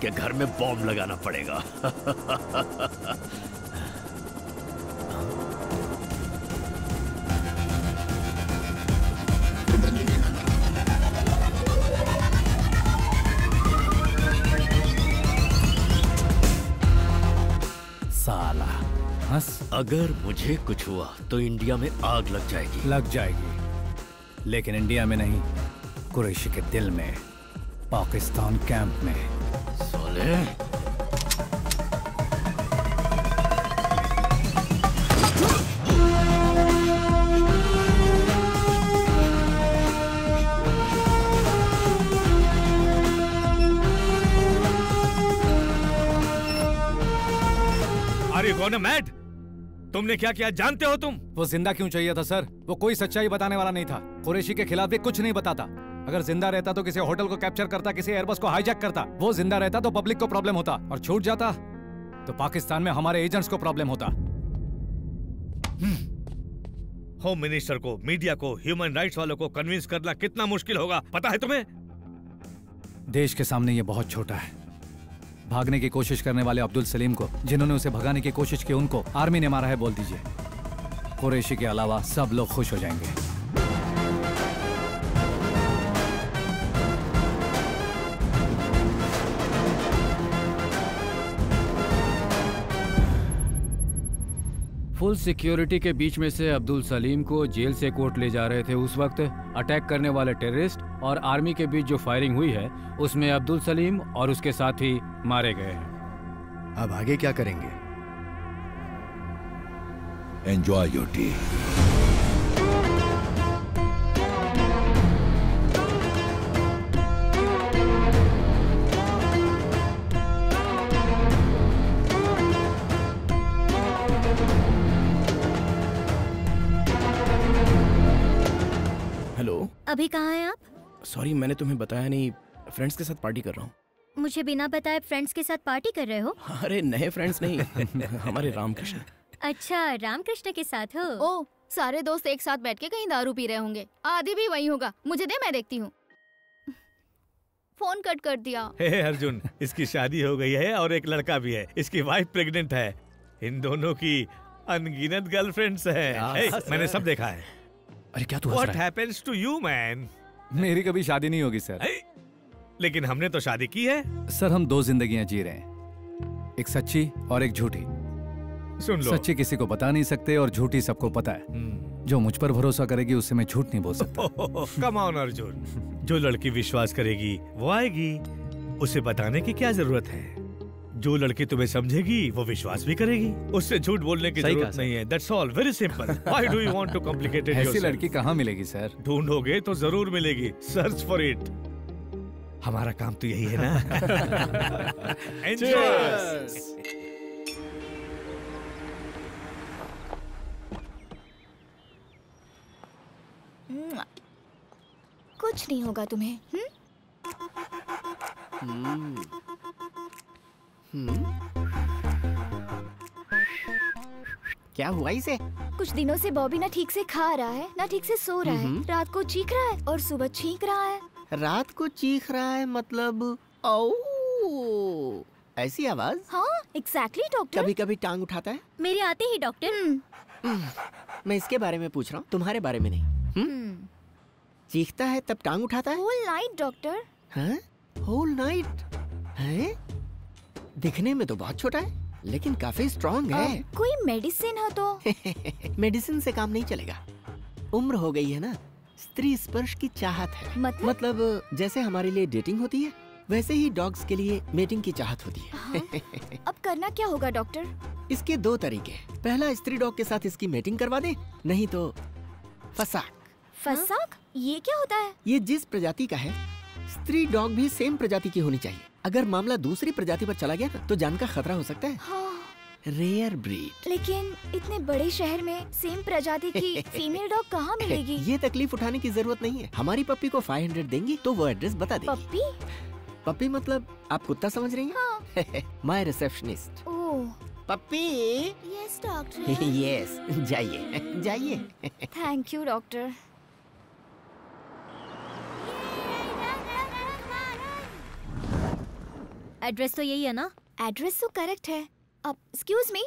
के घर में बॉम्ब लगाना पड़ेगा। साला हंस। अगर मुझे कुछ हुआ तो इंडिया में आग लग जाएगी। लग जाएगी। लेकिन इंडिया में नहीं कुरैशी के दिल में पाकिस्तान कैंप में। साले अरे कौन मैड तुमने क्या किया? जानते हो तुम? वो ज़िंदा क्यों चाहिए था सर? वो कोई सच्चाई बताने वाला नहीं था। कुरेशी के खिलाफ भी कुछ नहीं बताता। अगर ज़िंदा रहता तो किसी होटल को कैप्चर करता किसी एयरबस को हाईजैक करता। वो ज़िंदा रहता तो पब्लिक को प्रॉब्लम होता और छूट जाता तो पाकिस्तान में हमारे एजेंट्स को प्रॉब्लम होता। होम मिनिस्टर को मीडिया को ह्यूमन राइट्स वालों को कन्विंस करना कितना मुश्किल होगा पता है तुम्हें? देश के सामने ये बहुत छोटा है। भागने की कोशिश करने वाले अब्दुल सलीम को जिन्होंने उसे भगाने की कोशिश की उनको आर्मी ने मारा है बोल दीजिए। कुरेशी के अलावा सब लोग खुश हो जाएँगे। फुल सिक्योरिटी के बीच में से अब्दुल सलीम को जेल से कोर्ट ले जा रहे थे उस वक्त। अटैक करने वाले टेररिस्ट और आर्मी के बीच जो फायरिंग हुई है उसमें अब्दुल सलीम और उसके साथी मारे गए हैं। अब आगे क्या करेंगे? एंजॉय योर टी अभी कहाँ हैं आप? सॉरी मैंने तुम्हें बताया नहीं फ्रेंड्स के साथ पार्टी कर रहा हूँ। मुझे बिना बताए फ्रेंड्स के साथ पार्टी कर रहे हो? अरे नए फ्रेंड्स नहीं हमारे रामकृष्ण। अच्छा रामकृष्ण के साथ हो। ओ सारे दोस्त एक साथ बैठ के कहीं दारू पी रहे होंगे। आदि भी वही होगा मुझे दे मैं देखती हूँ। फ़ोन कट कर दिया। हे अर्जुन इसकी शादी हो गई है और एक लड़का भी है। इसकी वाइफ प्रेग्नेंट है। इन दोनों की अनगिनत गर्लफ्रेंड्स हैं। हे, मैंने सब देखा है। अरे क्या तू What happens to you, man? मेरी कभी शादी नहीं होगी सर। लेकिन हमने तो शादी की है। सर हम दो जिंदगियाँ जी रहे हैं। एक सच्ची और एक झूठी। सुन लो। सच्ची किसी को बता नहीं सकते और झूठी सबको पता है। जो मुझ पर भरोसा करेगी उससे मैं झूठ नहीं बोल सकता। कम ऑन अर्जुन जो लड़की विश्वास करेगी वो आएगी। उसे बताने की क्या ज़रूरत है? जो लड़की तुम्हें समझेगी वो विश्वास भी करेगी। उससे झूठ बोलने की ज़रूरत नहीं है। That's all very simple why do you want to complicate it ऐसी लड़की कहाँ मिलेगी सर? ढूंढोगे तो ज़रूर मिलेगी। सर्च फॉर इट हमारा काम तो यही है ना? Enjoy! मुआ। कुछ नहीं होगा तुम्हें हुँ? क्या हुआ इसे? कुछ दिनों से बॉबी ना ठीक से खा रहा है ना ठीक से सो रहा है। हम्म। रात को चीख रहा है और सुबह छींक रहा है। रात को चीख रहा है मतलब ओ ऐसी आवाज़? हाँ एग्जैक्टली डॉक्टर कभी कभी टांग उठाता है? मेरे आते ही डॉक्टर मैं इसके बारे में पूछ रहा हूँ तुम्हारे बारे में नहीं। हम्म? चीखता है तब टांग उठाता है? होल नाइट डॉक्टर हाँ? होल नाइट हैं? दिखने में तो बहुत छोटा है लेकिन काफ़ी स्ट्रॉन्ग है। कोई मेडिसिन हो तो? मेडिसिन से काम नहीं चलेगा। उम्र हो गई है ना स्त्री स्पर्श की चाहत है। मतलब? मतलब जैसे हमारे लिए डेटिंग होती है वैसे ही डॉग्स के लिए मेटिंग की चाहत होती है। अब करना क्या होगा डॉक्टर इसके दो तरीके हैं। पहला स्त्री डॉग के साथ इसकी मेटिंग करवा दे नहीं तो फसाक फसाक ये क्या होता है? ये जिस प्रजाति का है स्त्री डॉग भी सेम प्रजाति की होनी चाहिए। अगर मामला दूसरी प्रजाति पर चला गया ना तो जान का खतरा हो सकता है। हाँ। रेयर ब्रीड लेकिन इतने बड़े शहर में सेम प्रजाति की फीमेल डॉग कहाँ मिलेगी? ये तकलीफ़ उठाने की ज़रूरत नहीं है। हमारी पप्पी को 500 देंगी तो वो एड्रेस बता देगी। पप्पी पप्पी मतलब आप कुत्ता समझ रही हैं? My receptionist oh puppy yes doctor yes जाइए जाइए। थैंक यू एड्रेस तो यही है ना एड्रेस तो करेक्ट है अब एक्सक्यूज मी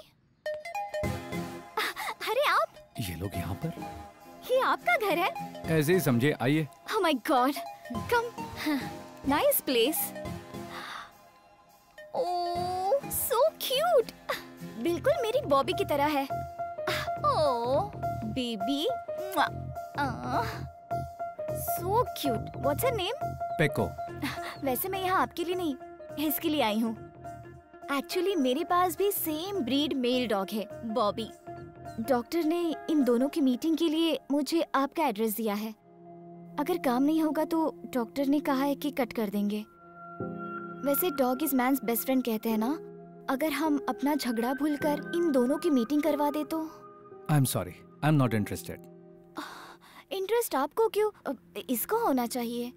अरे आप ये लोग यहाँ पर ये आपका घर है ऐसे ही समझे आइए god. Come. nice place. Oh, so cute. बिल्कुल मेरी बॉबी की तरह है Oh, baby. So cute. What's her name? Peko वैसे मैं यहाँ आपके लिए नहीं इसके लिए आई हूँ। एक्चुअली मेरे पास भी सेम ब्रीड मेल डॉग है बॉबी डॉक्टर ने इन दोनों की मीटिंग के लिए मुझे आपका एड्रेस दिया है। अगर काम नहीं होगा तो डॉक्टर ने कहा है कि कट कर देंगे। वैसे dog is man's best friend कहते हैं ना? अगर हम अपना झगड़ा भूलकर इन दोनों की मीटिंग करवा दे तो? I am sorry I am not interested interest आपको क्यों? इसको होना चाहिए।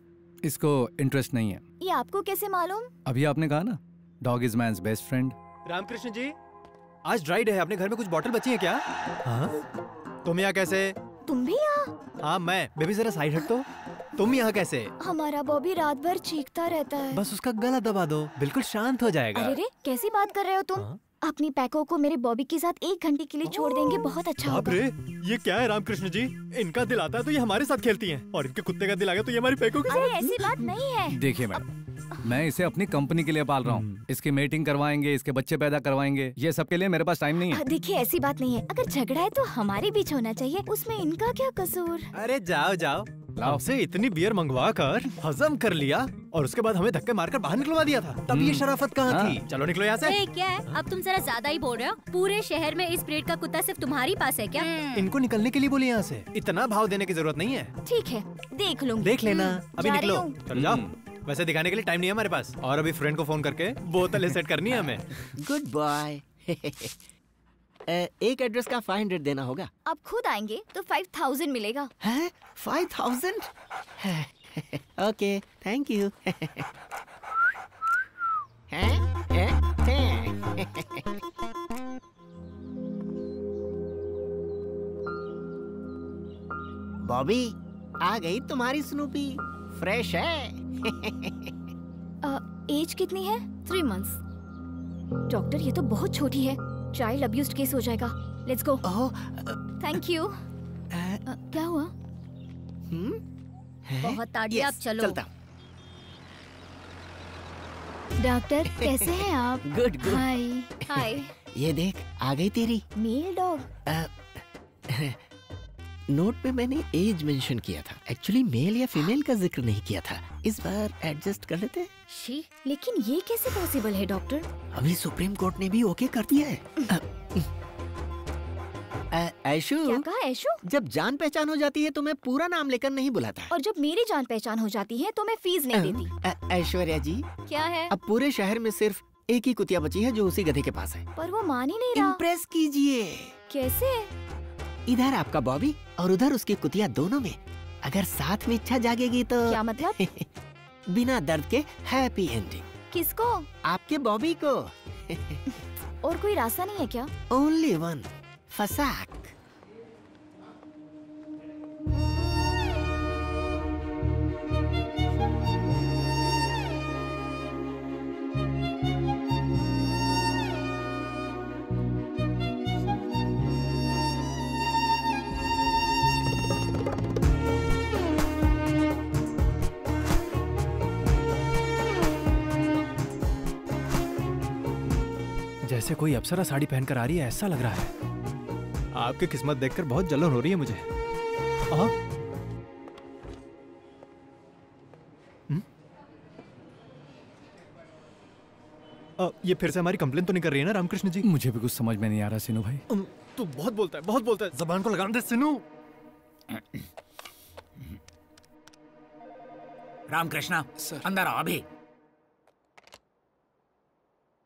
इसको इंटरेस्ट नहीं है। ये आपको कैसे मालूम? अभी आपने कहा ना dog is man's best friend Ramakrishna ji आज ड्राई डे है अपने घर में कुछ बॉटल बची है क्या? हाँ। तुम यहाँ कैसे? तुम भी यहाँ? हाँ मैं बेबी जरा साइड हट तो तुम यहाँ कैसे? हमारा बॉबी रात भर चीखता रहता है। बस उसका गला दबा दो बिल्कुल शांत हो जाएगा। अरे रे कैसी बात कर रहे हो तुम? अपनी पैको को मेरे बॉबी के साथ एक घंटे के लिए छोड़ देंगे बहुत अच्छा होगा। ये क्या है रामकृष्ण जी? इनका दिल आता है तो ये हमारे साथ खेलती हैं। और इनके कुत्ते का दिल आ गया तो ये हमारी पैकों के साथ। अरे ऐसी बात नहीं है। देखिए मैडम मैं इसे अपनी कंपनी के लिए पाल रहा हूँ। इसकी मीटिंग करवाएँगे इसके बच्चे पैदा करवाएँगे ये सब के लिए मेरे पास टाइम नहीं है। देखिए ऐसी बात नहीं है। अगर झगड़ा है तो हमारे बीच होना चाहिए उसमें इनका क्या कसूर? अरे जाओ जाओ। आपसे इतनी बियर मंगवा कर हजम कर लिया और उसके बाद हमें धक्के मारकर बाहर निकलवा दिया था। तब ये शराफत कहाँ हाँ। थी? चलो निकलो यहाँ से। ए, क्या है? अब तुम जरा ज़्यादा ही बोल रहे हो। पूरे शहर में इस ब्रीड का कुत्ता सिर्फ़ तुम्हारी पास है क्या? इनको निकलने के लिए बोले यहाँ से। इतना भाव देने की ज़रूरत नहीं है। ठीक है देख लूँगी। देख लेना। हम्म, अभी निकलो। चलो जाओ। वैसे दिखाने के लिए टाइम नहीं है हमारे पास। और अभी फ्रेंड को फ़ोन करके बोतल सेट करनी है हमें। गुड बॉय एक एड्रेस का फाइव हंड्रेड देना होगा। आप खुद आएँगे तो फाइव थाउज़ेंड मिलेगा। Five thousand? Okay thank you. Bobby आ गई तुम्हारी स्नूपी फ्रेश है। एज कितनी है? थ्री मंथ्स डॉक्टर ये तो बहुत छोटी है। चाइल्ड अब्यूज केस हो जाएगा। लेट्स गो थैंक यू क्या हुआ? बहुत ताड़ी आप चलो। चलता डॉक्टर कैसे हैं आप? गुड गुड हाय हाय ये देख आ गई तेरी। मेल डॉग नोट में मैंने एज मेंशन किया था। एक्चुअली मेल या फीमेल का ज़िक्र नहीं किया था। इस बार एडजस्ट कर लेते शी लेकिन ये कैसे पॉसिबल है डॉक्टर अभी सुप्रीम कोर्ट ने भी ओके कर दिया है। ऐशु? क्या कहा ऐशु? जब जान पहचान हो जाती है तो मैं पूरा नाम लेकर नहीं बुलाता। और जब मेरी जान पहचान हो जाती है तो मैं फ़ीस नहीं देती। ऐश्वर्या जी क्या है? अब पूरे शहर में सिर्फ़ एक ही कुतिया बची है जो उसी गधे के पास है। पर वो मान ही नहीं रहा। इम्प्रेस कीजिए। कैसे? इधर आपका बॉबी और उधर उसकी कुतिया दोनों में। अगर साथ में इच्छा जागेगी तो क्या मतलब? बिना दर्द के हैप्पी एंडिंग किसको? आपके बॉबी को। और कोई रास्ता नहीं है क्या? ओनली वन फसाक। जैसे कोई अप्सरा साड़ी पहनकर आ रही है ऐसा लग रहा है। आपकी किस्मत देखकर बहुत जलन हो रही है मुझे। हाँ? हम्म? ये फिर से हमारी कंप्लेन तो नहीं कर रही है ना रामकृष्ण जी? मुझे भी कुछ समझ में नहीं आ रहा सिनू भाई। तू बहुत बोलता है बहुत बोलता है। जबान को लगाने दे सिनू रामकृष्णा अंदर आओ अभी।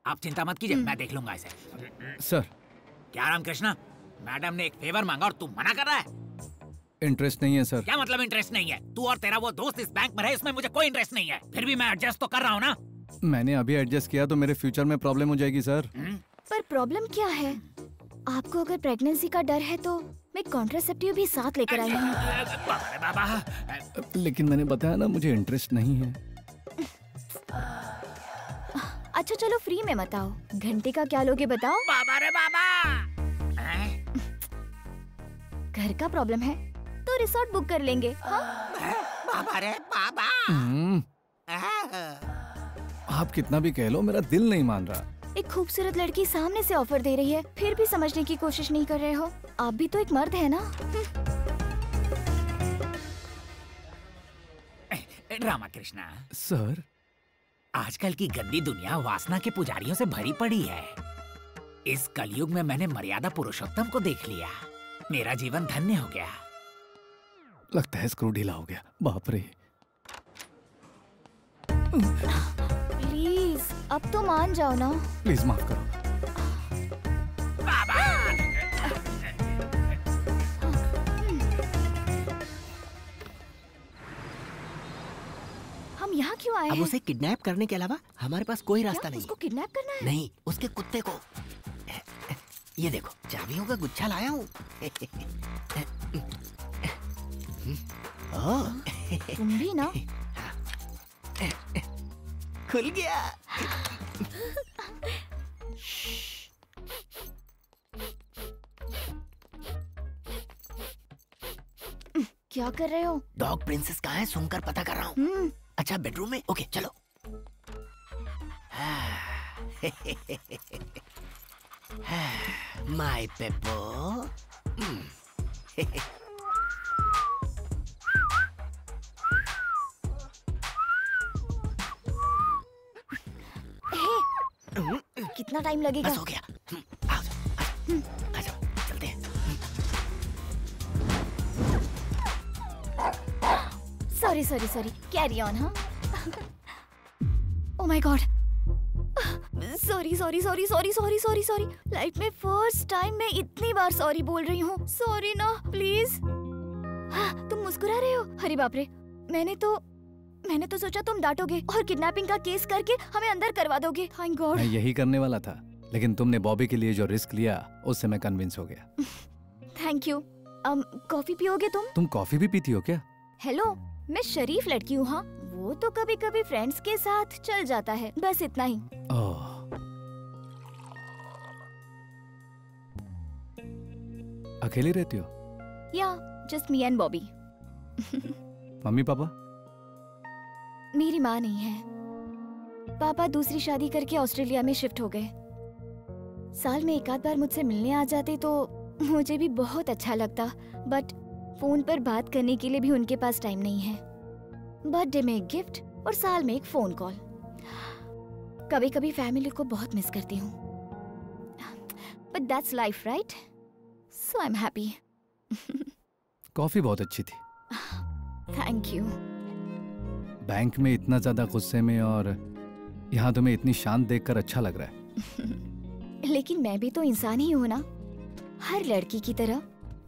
आप चिंता मत कीजिए मैं देख लूँगा इसे। सर। क्या रामकृष्णा मैडम ने एक फेवर मांगा और तू मना कर रहा है? इंटरेस्ट नहीं है सर। क्या मतलब इंटरेस्ट नहीं है? तू और तेरा वो दोस्त इस बैंक में रहे इसमें मुझे कोई इंटरेस्ट नहीं है। फिर भी मैं एडजस्ट तो कर रहा हूँ ना? मैंने अभी एडजस्ट किया तो मेरे फ्यूचर में प्रॉब्लम हो जाएगी सर। पर प्रॉब्लम क्या है? आपको अगर प्रेगनेंसी का डर है तो मैं कॉन्ट्रासेप्टिव भी साथ लेकर आई हूँ। लेकिन मैंने बताया ना मुझे इंटरेस्ट नहीं है। अच्छा चलो फ्री में मत आओ। घंटे का क्या लोगे बताओ? बाबा रे बाबा! घर का प्रॉब्लम है तो रिसोर्ट बुक कर लेंगे हाँ? बाबा रे बाबा! हम्म, आप कितना भी कह लो मेरा दिल नहीं मान रहा। एक खूबसूरत लड़की सामने से ऑफ़र दे रही है फिर भी समझने की कोशिश नहीं कर रहे हो। आप भी तो एक मर्द है ना? रामा कृष्णा सर आजकल की गंदी दुनिया वासना के पुजारियों से भरी पड़ी है। इस कलयुग में मैंने मर्यादा पुरुषोत्तम को देख लिया। मेरा जीवन धन्य हो गया। लगता है स्क्रू ढीला हो गया। बाप रे। प्लीज़ अब तो मान जाओ ना। प्लीज़ माफ़ करो। क्यों आए अब उसे किडनैप करने के अलावा हमारे पास कोई रास्ता नहीं उसको किडनैप करना है? नहीं उसके कुत्ते को। ये देखो चाबियों का गुच्छा लाया हूँ। तुम भी ना। खुल गया। क्या कर रहे हो? डॉग प्रिंसेस कहाँ है? सुनकर पता कर रहा हूँ। हम्म, अच्छा बेडरूम में? ओके चलो। माय पेपो कितना टाइम लगेगा? बस हो गया। Sorry sorry sorry carry on हाँ ओ my god sorry sorry sorry sorry sorry sorry sorry life में फ़र्स्ट टाइम मैं इतनी बार सॉरी बोल रही हूँ. सॉरी ना प्लीज़ तुम मुस्कुरा रहे हो? अरे बाप रे. मैंने तो मैंने तो सोचा तुम डांटोगे और किडनैपिंग का केस करके हमें अंदर करवा दोगे. थैंक गॉड मैं यही करने वाला था लेकिन तुमने बॉबी के लिए जो रिस्क लिया उससे मैं कन्विंस हो गया। थैंक यू um, कॉफ़ी पियोगे तुम? तुम कॉफ़ी भी पीती हो क्या? हेलो मैं शरीफ लड़की हूँ हाँ। वो तो कभी कभी फ्रेंड्स के साथ चल जाता है। बस इतना ही। ओह। अकेली रहती हो? या just me and Bobby mummy papa? मेरी माँ नहीं है। पापा दूसरी शादी करके ऑस्ट्रेलिया में शिफ्ट हो गए। साल में एक आध बार मुझसे मिलने आ जाते तो मुझे भी बहुत अच्छा लगता बट फ़ोन पर बात करने के लिए भी उनके पास टाइम नहीं है। बर्थडे में एक गिफ्ट और साल में एक फ़ोन कॉल कभी कभी फैमिली को बहुत मिस करती हूँ। But that's life right so I am happy coffee बहुत अच्छी थी। थैंक यू बैंक में इतना ज़्यादा गुस्से में और यहाँ तुम्हें इतनी शांत देखकर अच्छा लग रहा है। लेकिन मैं भी तो इंसान ही हूँ ना। हर लड़की की तरह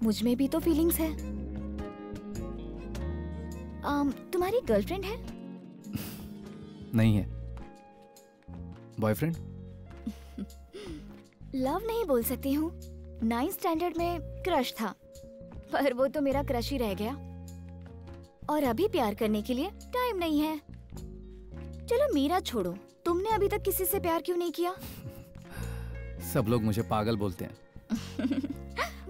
मुझमें भी तो फीलिंग्स है। Um, तुम्हारी गर्लफ्रेंड है? नहीं है। बॉयफ्रेंड? लव नहीं बोल सकती हूँ। नाइन्थ स्टैंडर्ड में क्रश था पर वो तो मेरा क्रश ही रह गया। और अभी प्यार करने के लिए टाइम नहीं है। चलो मेरा छोड़ो तुमने अभी तक किसी से प्यार क्यों नहीं किया? सब लोग मुझे पागल बोलते हैं।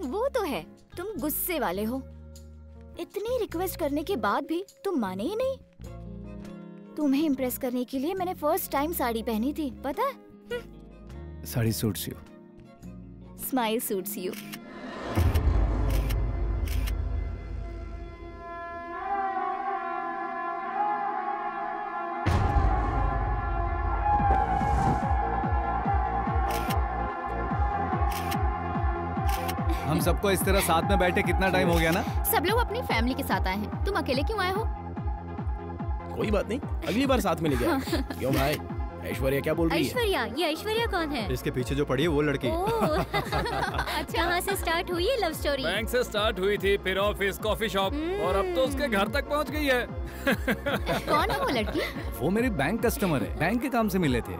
वो तो है तुम गुस्से वाले हो। इतनी रिक्वेस्ट करने के बाद भी तुम माने ही नहीं। तुम्हें इम्प्रेस करने के लिए मैंने फ़र्स्ट टाइम साड़ी पहनी थी पता? है sari suits you smile suits you सबको इस तरह साथ में बैठे कितना टाइम हो गया ना? सब लोग अपनी फैमिली के साथ आए हैं। तुम अकेले क्यों आए हो? कोई बात नहीं अगली बार साथ में ले गया क्यों भाई? ऐश्वर्या क्या बोल रही है? ऐश्वर्या ये ऐश्वर्या कौन है? इसके पीछे जो पड़ी है वो लड़की। ओह, अच्छा कहाँ से स्टार्ट हुई है लव स्टोरी बैंक से स्टार्ट हुई थी फिर ऑफ़िस कॉफ़ी शॉप और अब तो उसके घर तक पहुँच गई है। कौन है वो लड़की? वो मेरी बैंक कस्टमर है। बैंक के काम से मिले थे।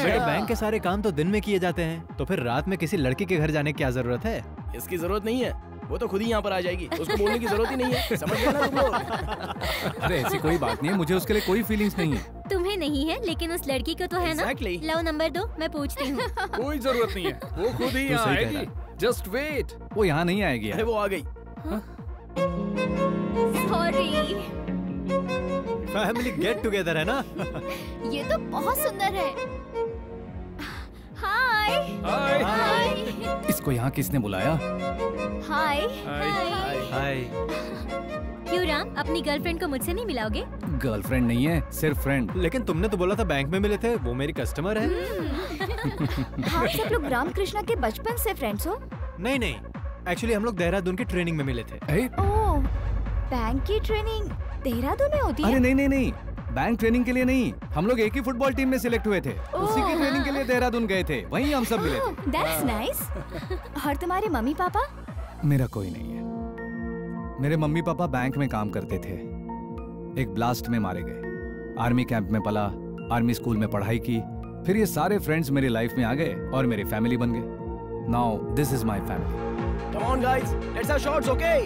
बेटे बैंक के सारे काम तो दिन में किए जाते हैं। तो फिर रात में किसी लड़की के घर जाने की क्या ज़रूरत है? इसकी ज़रूरत नहीं है। वो तो खुद ही यहाँ पर आ जाएगी। उसको बोलने की ज़रूरत ही नहीं है। समझ गए ना तुम लोग? अरे ऐसी कोई बात नहीं है। मुझे उसके लिए कोई फीलिंग्स नहीं है। तुम्हें नहीं है लेकिन उस लड़की को तो है ना? Exactly. लो नंबर दो मैं पूछती हूँ। कोई ज़रूरत नहीं है। वो खुद ही यहाँ आएगी। जस्ट वेट वो यहाँ नहीं आएगी अरे वो आ गई। सॉरी फैमिली गेट टुगेदर है ना? ये तो बहुत सुंदर है। हाय हाय हाय इसको यहाँ किसने बुलाया? हाय हाय क्यों राम? अपनी गर्लफ्रेंड को मुझसे नहीं मिलाओगे? गर्लफ्रेंड नहीं है सिर्फ़ फ्रेंड लेकिन तुमने तो बोला था बैंक में मिले थे वो मेरी कस्टमर है। आप सब लोग रामकृष्णा के बचपन से फ्रेंड्स हो? नहीं नहीं. एक्चुअली हम लोग देहरादून की ट्रेनिंग में मिले थे। ओह बैंक की ट्रेनिंग देहरादून में होती अरे है नहीं नहीं नहीं. बैंक ट्रेनिंग के लिए नहीं हम लोग एक ही फुटबॉल टीम में सिलेक्ट हुए थे। उसी की ट्रेनिंग के लिए देहरादून गए थे वहीं हम सब मिले थे। दैट्स नाइस और तुम्हारे मम्मी पापा? मेरा कोई नहीं है। मेरे मम्मी पापा बैंक में काम करते थे। एक ब्लास्ट में मारे गए। आर्मी कैंप में पला आर्मी स्कूल में पढ़ाई की फिर ये सारे फ्रेंड्स मेरी लाइफ में आ गए और मेरी फैमिली बन गए। Now this is my family Come on, guys. Let's have shots, okay?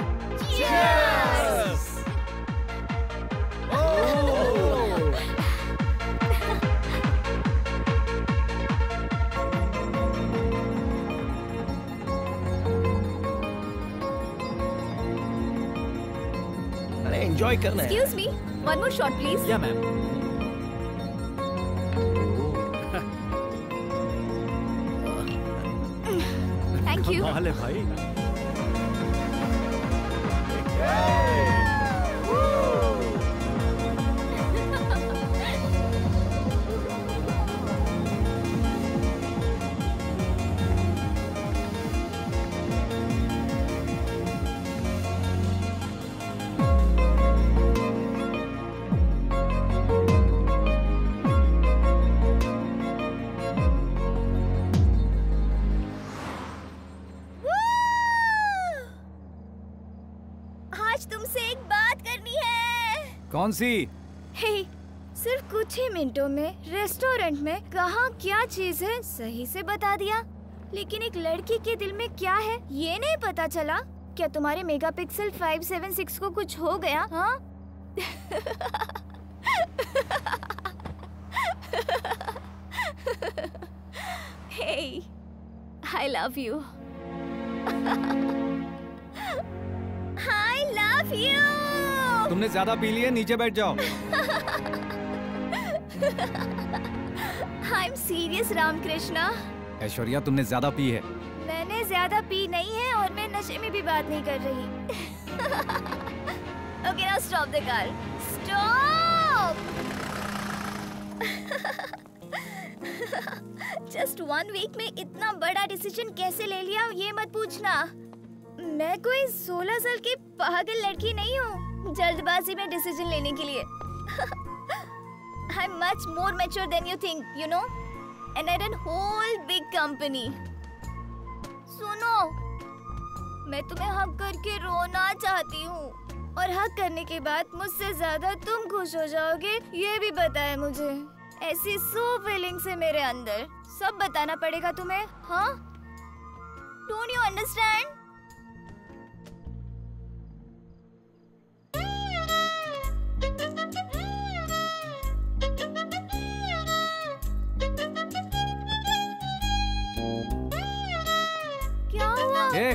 Cheers! Oh! अरे एंजॉय करना है। Excuse me one more shot please या मैम थैंक यू कमाल है भाई कौन सी? हे, सिर्फ़ कुछ ही मिनटों में रेस्टोरेंट में कहाँ क्या चीज़ है सही से बता दिया। लेकिन एक लड़की के दिल में क्या है, ये नहीं पता चला। क्या तुम्हारे मेगापिक्सल 576 को कुछ हो गया हाँ? I love you I love you तुमने ज़्यादा पी लिया नीचे बैठ जाओ। I am serious Ramakrishna Aishwarya तुमने ज़्यादा पी है। मैंने ज़्यादा पी नहीं है और मैं नशे में भी बात नहीं कर रही। Okay now stop the car stop just one week में इतना बड़ा डिसीज़न कैसे ले लिया ये मत पूछना। मैं कोई 16 साल की पागल लड़की नहीं हूँ। जल्दबाजी में डिसीज़न लेने के लिए। I am much more mature than you think you know and I run whole big company सुनो, मैं तुम्हें हक करके रोना चाहती हूँ। और हक करने के बाद मुझसे ज़्यादा तुम खुश हो जाओगे, ये भी है मुझे। ऐसी सो फीलिंग्स है मेरे अंदर। सब बताना पड़ेगा तुम्हें हाँ? डोंट यू अंडरस्टैंड क्या हुआ ए,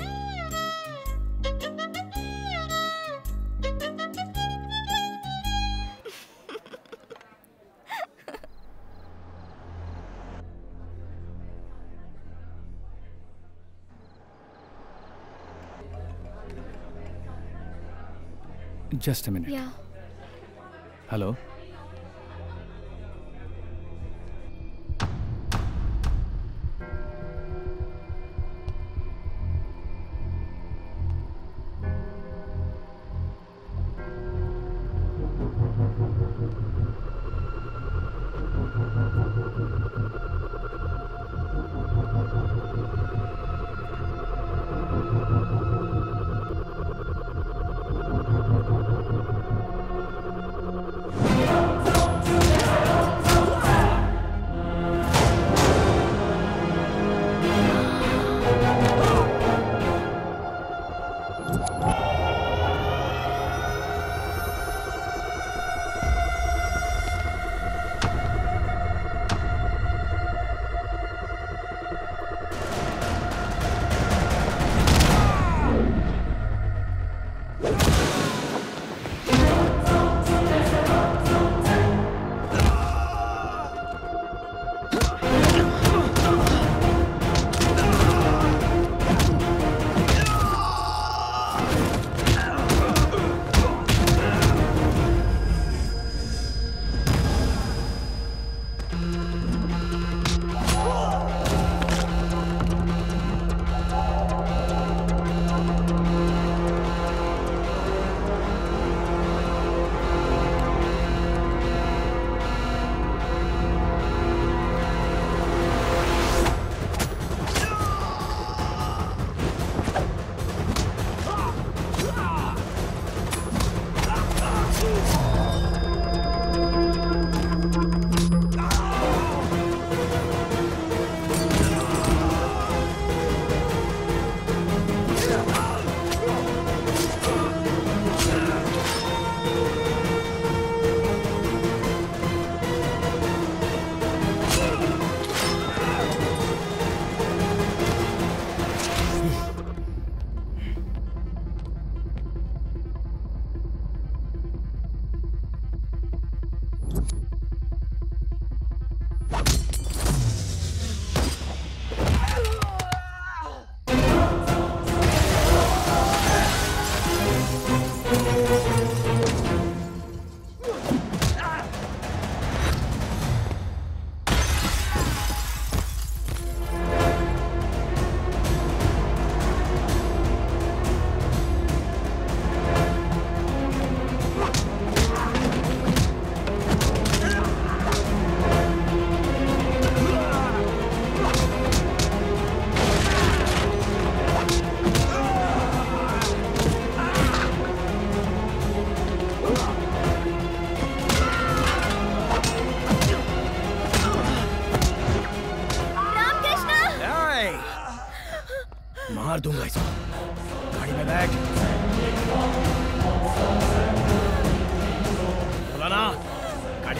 जस्ट अ मिनट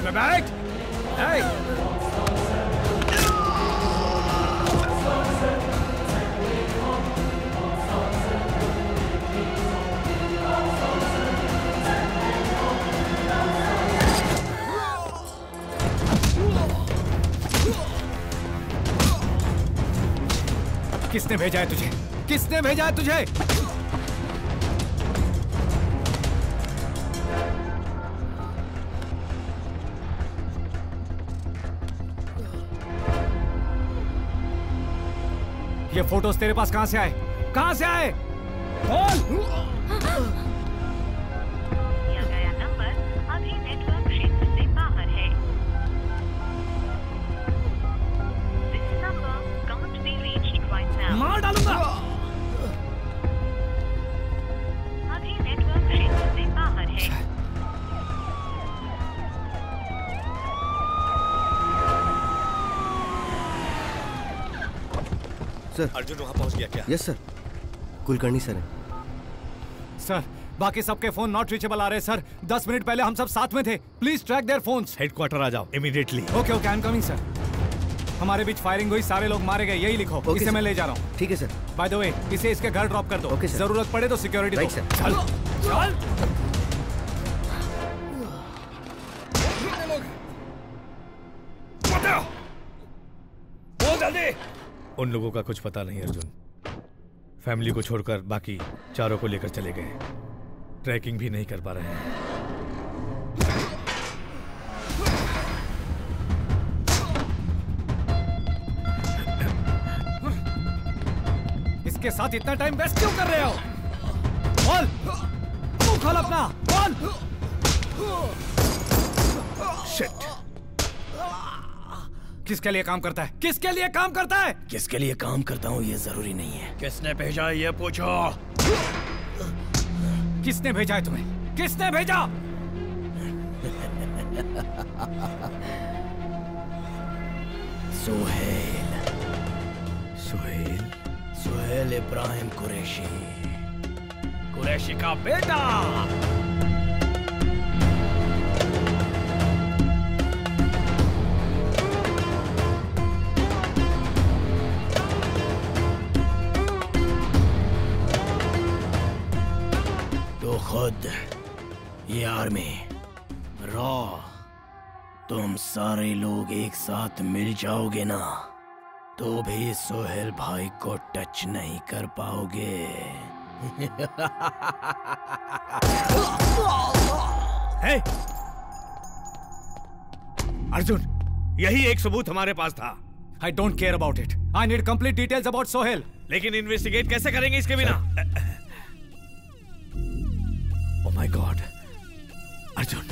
में बैठ किसने भेजा है तुझे? किसने भेजा है तुझे? ये फ़ोटोज़ तेरे पास कहाँ से आए? कहाँ से आए? बोल! अर्जुन वहाँ पहुँच गया क्या? यस सर कुलकर्णी सर है। सर बाकी सबके फ़ोन नॉट रीचेबल आ रहे सर। दस मिनट पहले हम सब साथ में थे। Please track their phones headquarter आ जाओ immediately okay okay I am coming sir हमारे बीच फायरिंग हुई सारे लोग मारे गए यही लिखो। Okay, इसे sir. मैं ले जा रहा हूँ। ठीक है सर बाय द वे इसे इसके घर ड्रॉप कर दो। Okay, sir. ज़रूरत पड़े तो सिक्योरिटी Right, sir. चल। चल। उन लोगों का कुछ पता नहीं, अर्जुन। फैमिली को छोड़कर बाकी चारों को लेकर चले गए। ट्रैकिंग भी नहीं कर पा रहे हैं। इसके साथ इतना टाइम वेस्ट क्यों कर रहे हो? बोल! तू खोल अपना! बोल! किसके लिए काम करता है? किसके लिए काम करता है? किसके लिए काम करता हूँ ये ज़रूरी नहीं है। किसने भेजा ये पूछो। किसने भेजा है तुम्हें? किसने भेजा? सुहेल। सुहेल? सुहेल इब्राहिम कुरैशी। कुरैशी का बेटा। खुद। ये आर्मी रॉ तुम सारे लोग एक साथ मिल जाओगे ना तो भी सोहेल भाई को टच नहीं कर पाओगे। है अर्जुन यही एक सबूत हमारे पास था। I don't care about it I need complete details about Sohail लेकिन इन्वेस्टिगेट कैसे करेंगे इसके बिना? Oh my god Arjun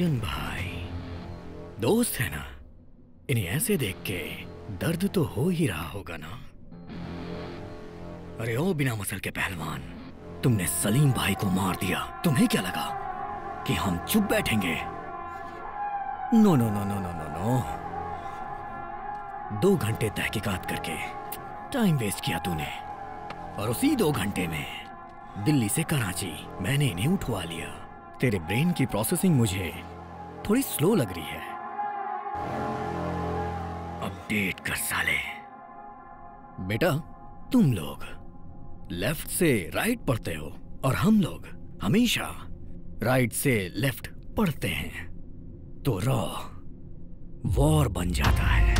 Arjun भाई, दोस्त है ना? इन्हें ऐसे देख के दर्द तो हो ही रहा होगा ना? अरे ओ बिना मसल के पहलवान, तुमने सलीम भाई को मार दिया। तुम्हें क्या लगा कि हम चुप बैठेंगे? No no no no no no no. दो घंटे तहकीकात करके टाइम वेस्ट किया तूने। और उसी दो घंटे में दिल्ली से कराची मैंने इन्हें उठवा लिया। तेरे ब्रेन की प्रोसेसिंग मुझे थोड़ी स्लो लग रही है। अपडेट कर साले। बेटा, तुम लोग लेफ़्ट से राइट पढ़ते हो और हम लोग हमेशा राइट से लेफ़्ट पढ़ते हैं। तो रॉ वॉर बन जाता है।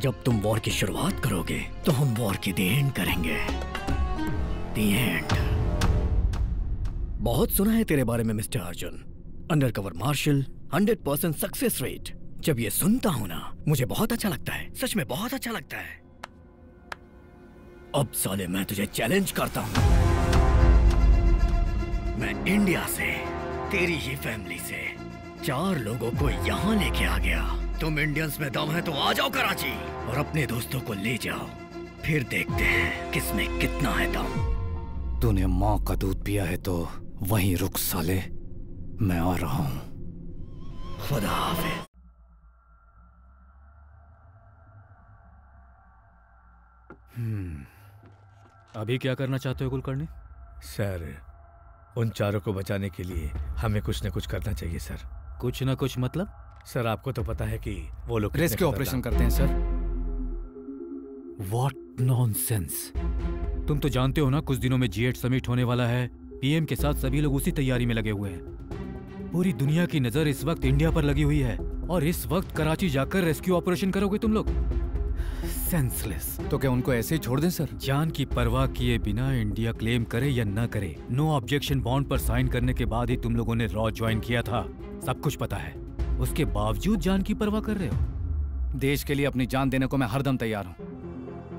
जब तुम वॉर की शुरुआत करोगे तो हम वॉर की द एंड करेंगे। द एंड बहुत सुना है तेरे बारे में, mister Arjun. Undercover marshal hundred percent success rate जब ये सुनता हूँ ना, मुझे बहुत अच्छा लगता है। सच में बहुत अच्छा लगता है। अब साले, मैं तुझे चैलेंज करता हूँ। मैं इंडिया से, तेरी ही फैमिली से, चार लोगों को यहाँ लेके आ गया। तुम इंडियंस में दम है तो आ जाओ कराची। और अपने दोस्तों को ले जाओ। फिर देखते हैं, किसमें कितना है दम। तूने माँ का दूध पिया है तो वहीं रुक साले। मैं आ रहा हूँ खुदा हाफिज। हम्म। अभी क्या करना चाहते हो कुलकर्णी? सर उन चारों को बचाने के लिए हमें कुछ न कुछ करना चाहिए सर। कुछ न कुछ मतलब? सर आपको तो पता है कि वो लोग रेस्क्यू ऑपरेशन करते हैं सर। वॉट नॉनसेंस तुम तो जानते हो ना कुछ दिनों में जी एट समिट होने वाला है। पीएम के साथ सभी लोग उसी तैयारी में लगे हुए हैं। पूरी दुनिया की नज़र इस वक्त इंडिया पर लगी हुई है। और इस वक्त कराची जाकर रेस्क्यू ऑपरेशन करोगे तुम लोग? सेंसलेस तो क्या उनको ऐसे ही छोड़ दें सर? जान की परवाह किए बिना इंडिया क्लेम करे या न करे नो ऑब्जेक्शन बॉन्ड पर साइन करने के बाद ही तुम लोगों ने रॉ ज्वाइन किया था। सब कुछ पता है। उसके बावजूद जान की परवाह कर रहे हो। देश के लिए अपनी जान देने को मैं हरदम तैयार हूँ।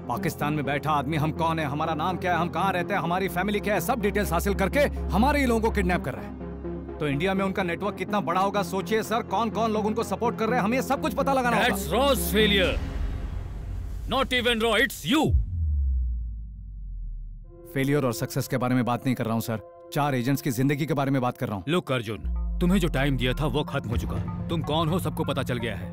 पाकिस्तान में बैठा आदमी हम कौन है हमारा नाम क्या है हम कहाँ रहते हैं हमारी फैमिली क्या है सब डिटेल्स हासिल करके हमारे ही लोगों को किडनैप कर रहा है। तो इंडिया में उनका नेटवर्क कितना बड़ा होगा सोचिए सर कौन कौन लोग उनको सपोर्ट कर रहे हैं हमें सब कुछ पता लगाना That's होगा Raw's failure. Not even Raw, it's you. Failure और सक्सेस के बारे में बात नहीं कर रहा हूँ सर। चार एजेंट्स की ज़िंदगी के बारे में बात कर रहा हूँ। लुक अर्जुन तुम्हें जो टाइम दिया था वो खत्म हो चुका। तुम कौन हो सबको पता चल गया है।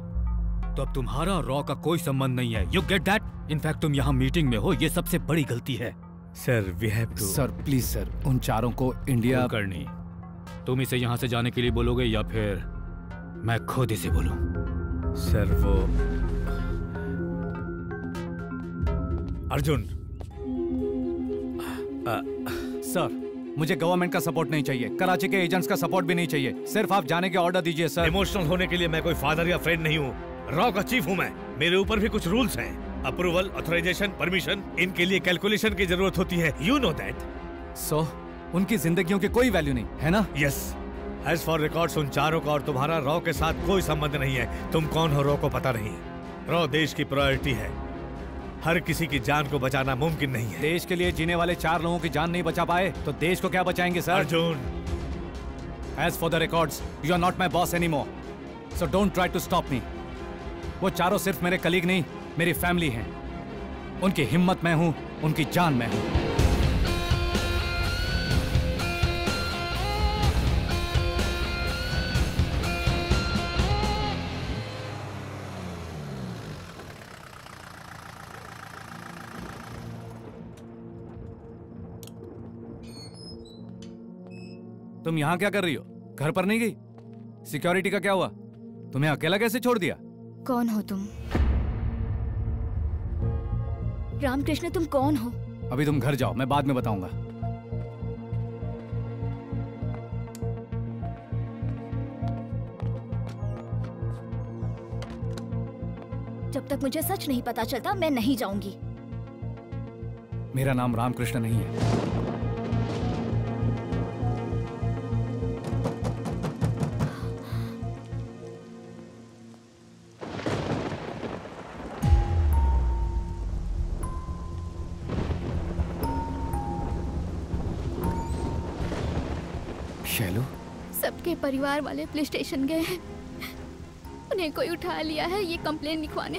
तो अब तुम्हारा रॉ का कोई संबंध नहीं है। यू गेट दैट इनफैक्ट तुम यहाँ मीटिंग में हो ये सबसे बड़ी गलती है। Sir we have to sir please sir उन चारों को इंडिया करनी। तुम इसे यहाँ से जाने के लिए बोलोगे या फिर मैं खुद इसे बोलूँ? सर वो अर्जुन। सर मुझे गवर्नमेंट का सपोर्ट नहीं चाहिए। कराची के एजेंट्स का सपोर्ट भी नहीं चाहिए। सिर्फ़ आप जाने के ऑर्डर दीजिए सर। इमोशनल होने के लिए मैं कोई फादर या फ्रेंड नहीं हूँ। रॉ का चीफ हूँ मैं। मेरे ऊपर भी कुछ रूल्स हैं। अप्रूवल ऑथराइजेशन परमिशन इनके लिए कैलकुलेशन की ज़रूरत होती है। यू नो दैट सो उनकी जिंदगियों की कोई वैल्यू नहीं है ना? यस एज फॉर रिकॉर्ड उन चारों का और तुम्हारा रॉ के साथ कोई संबंध नहीं है। तुम कौन हो रॉ को पता नहीं। रॉ देश की प्रायोरिटी है। हर किसी की जान को बचाना मुमकिन नहीं है। देश के लिए जीने वाले चार लोगों की जान नहीं बचा पाए तो देश को क्या बचाएँगे sir? Arjun! As for the records you are not my boss any more so don't try to stop me वो चारों सिर्फ़ मेरे कलीग नहीं मेरी फैमिली हैं। उनकी हिम्मत मैं हूँ उनकी जान मैं हूँ। तुम यहाँ क्या कर रही हो? घर पर नहीं गई? सिक्योरिटी का क्या हुआ? तुम्हें अकेला कैसे छोड़ दिया? कौन हो तुम? रामकृष्ण तुम कौन हो? अभी तुम घर जाओ मैं बाद में बताऊँगा। जब तक मुझे सच नहीं पता चलता मैं नहीं जाऊँगी। मेरा नाम रामकृष्ण नहीं है। परिवार वाले पुलिस स्टेशन गए हैं। उन्हें कोई उठा लिया है ये कंप्लेन लिखवाने।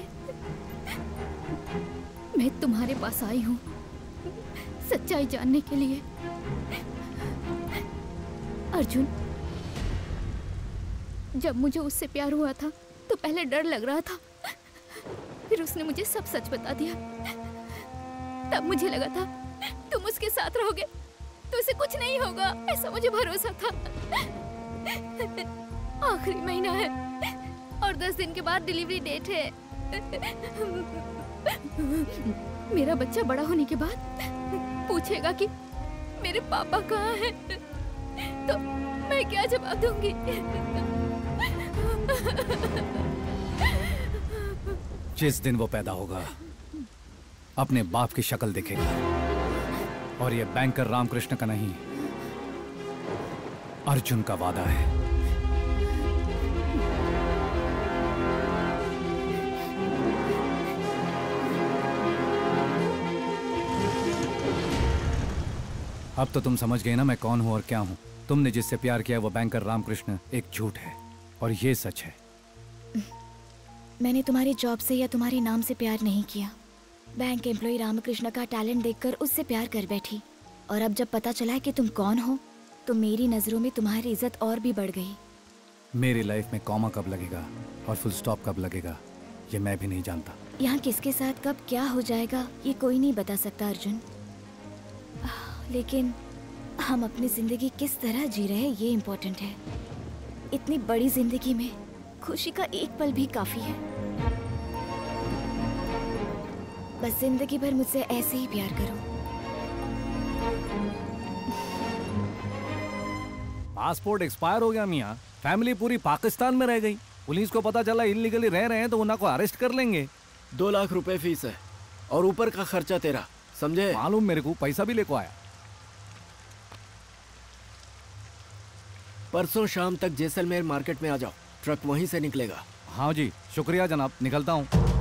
मैं तुम्हारे पास आई हूँ, सच्चाई जानने के लिए। अर्जुन, जब मुझे उससे प्यार हुआ था तो पहले डर लग रहा था। फिर उसने मुझे सब सच बता दिया। तब मुझे लगा था, तुम उसके साथ रहोगे तो उसे कुछ नहीं होगा, ऐसा मुझे भरोसा था। आखिरी महीना है और दस दिन के बाद डिलीवरी डेट है। मेरा बच्चा बड़ा होने के बाद पूछेगा कि मेरे पापा कहाँ हैं? तो मैं क्या जवाब दूँगी? जिस दिन वो पैदा होगा, अपने बाप की शक्ल देखेगा। और ये बैंकर रामकृष्ण का नहीं अर्जुन का वादा है। अब तो तुम समझ गए ना मैं कौन हूँ और क्या हूँ। तुमने जिससे प्यार किया वो बैंकर रामकृष्ण एक झूठ है और ये सच है। मैंने तुम्हारे जॉब से या तुम्हारे नाम से प्यार नहीं किया। बैंक एम्प्लॉय रामकृष्ण का टैलेंट देखकर उससे प्यार कर बैठी। और अब जब पता चला है कि तुम कौन हो तो मेरी नज़रों में तुम्हारी इज़्ज़त और भी बढ़ गई। मेरी लाइफ में कॉमा कब लगेगा और फुल स्टॉप कब लगेगा ये मैं भी नहीं जानता। यहाँ किसके साथ कब क्या हो जाएगा ये कोई नहीं बता सकता अर्जुन। लेकिन हम अपनी ज़िंदगी किस तरह जी रहे हैं ये इम्पोर्टेंट है। इतनी बड़ी ज़िंदगी में खुशी का एक पल भी काफ़ी है। बस ज़िंदगी भर मुझसे ऐसे ही प्यार करो। पासपोर्ट एक्सपायर हो गया मियाँ। फैमिली पूरी पाकिस्तान में रह गई। पुलिस को पता चला इलीगली रह रहे हैं तो उन्हें को अरेस्ट कर लेंगे। दो लाख रुपए फ़ीस है और ऊपर का खर्चा तेरा समझे? मालूम मेरे को पैसा भी लेको आया। परसों शाम तक जैसलमेर मार्केट में आ जाओ ट्रक वहीं से निकलेगा। हाँ जी शुक्रिया जनाब निकलता हूँ।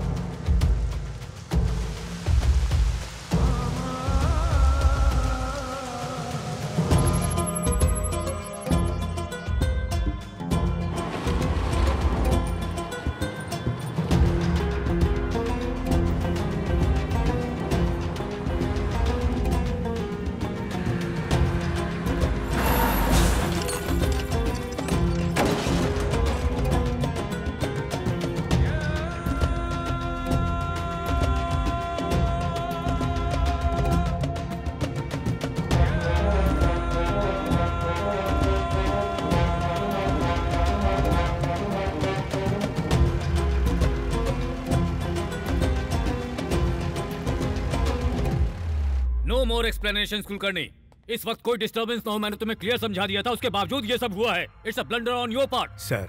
मोर एक्सप्लेनेशन कुलकर्णी इस वक्त कोई डिस्टरबेंस ना हो मैंने तुम्हें क्लियर समझा दिया था। उसके बावजूद ये सब हुआ है। It's a blunder on your part sir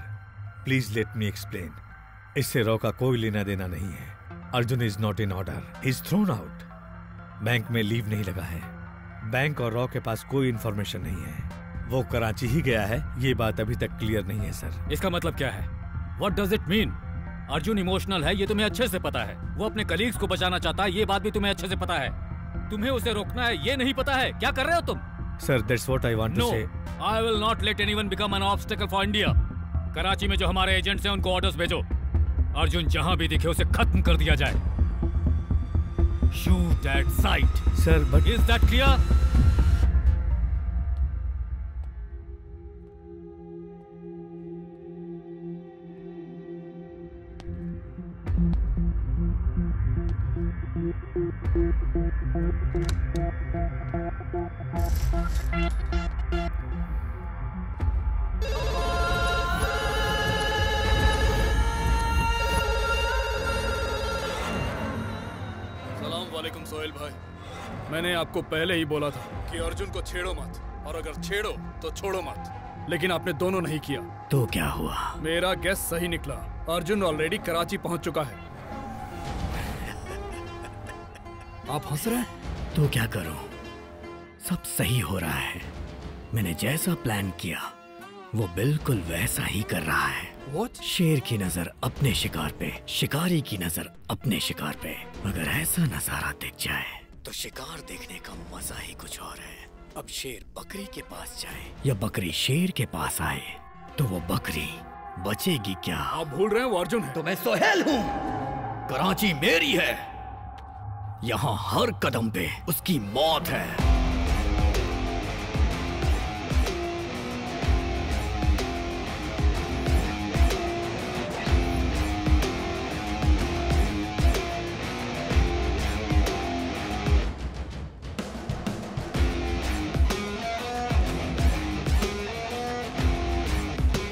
please let me explain इससे रॉ का कोई लेना देना नहीं है। Arjun is not in order is thrown out bank में लीव नहीं लगा है। बैंक और रॉ के पास कोई इंफॉर्मेशन नहीं है। वो कराची ही गया है। ये बात अभी तक क्लियर नहीं है सर इसका मतलब क्या है? What does it mean Arjun emotional है ये तुम्हें अच्छे से पता है। वो अपने कलीग्स को बचाना चाहता है ये बात भी तुम्हें अच्छे से पता है। तुम्हें उसे रोकना है ये नहीं पता है। क्या कर रहे हो तुम? Sir that's what I want to know so I will not let anyone become an obstacle for India Karachi में जो हमारे एजेंट्स हैं उनको ऑर्डर्स भेजो। अर्जुन जहाँ भी दिखे उसे खत्म कर दिया जाए। Shoot at sight sir but is that clear वालेकुम सोहेल भाई। मैंने आपको पहले ही बोला था कि अर्जुन को छेड़ो मत और अगर छेड़ो तो छोड़ो मत। लेकिन आपने दोनों नहीं किया। तो क्या हुआ? मेरा गैस सही निकला। अर्जुन ऑलरेडी कराची पहुँच चुका है। आप हंस रहे हैं? तो क्या करूँ? सब सही हो रहा है। मैंने जैसा प्लान किया वो बिल्कुल वैसा ही कर रहा है। What? शेर की नज़र अपने शिकार पे शिकारी की नज़र अपने शिकार पे। अगर ऐसा नज़ारा दिख जाए तो शिकार देखने का मज़ा ही कुछ और है। अब शेर बकरी के पास जाए या बकरी शेर के पास आए तो वो बकरी बचेगी क्या? आप भूल रहे हैं अर्जुन है। तो मैं सोहेल हूँ। कराची मेरी है। यहाँ हर कदम पे उसकी मौत है।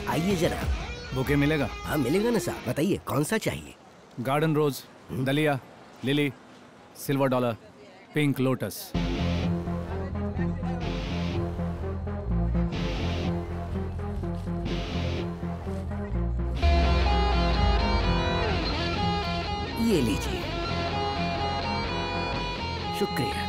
आइए जरा। बुके मिलेगा? हाँ मिलेगा ना साहब। बताइए कौन सा चाहिए? Garden rose dahlia lily. Silver dollar pink lotus ये लीजिए। शुक्रिया।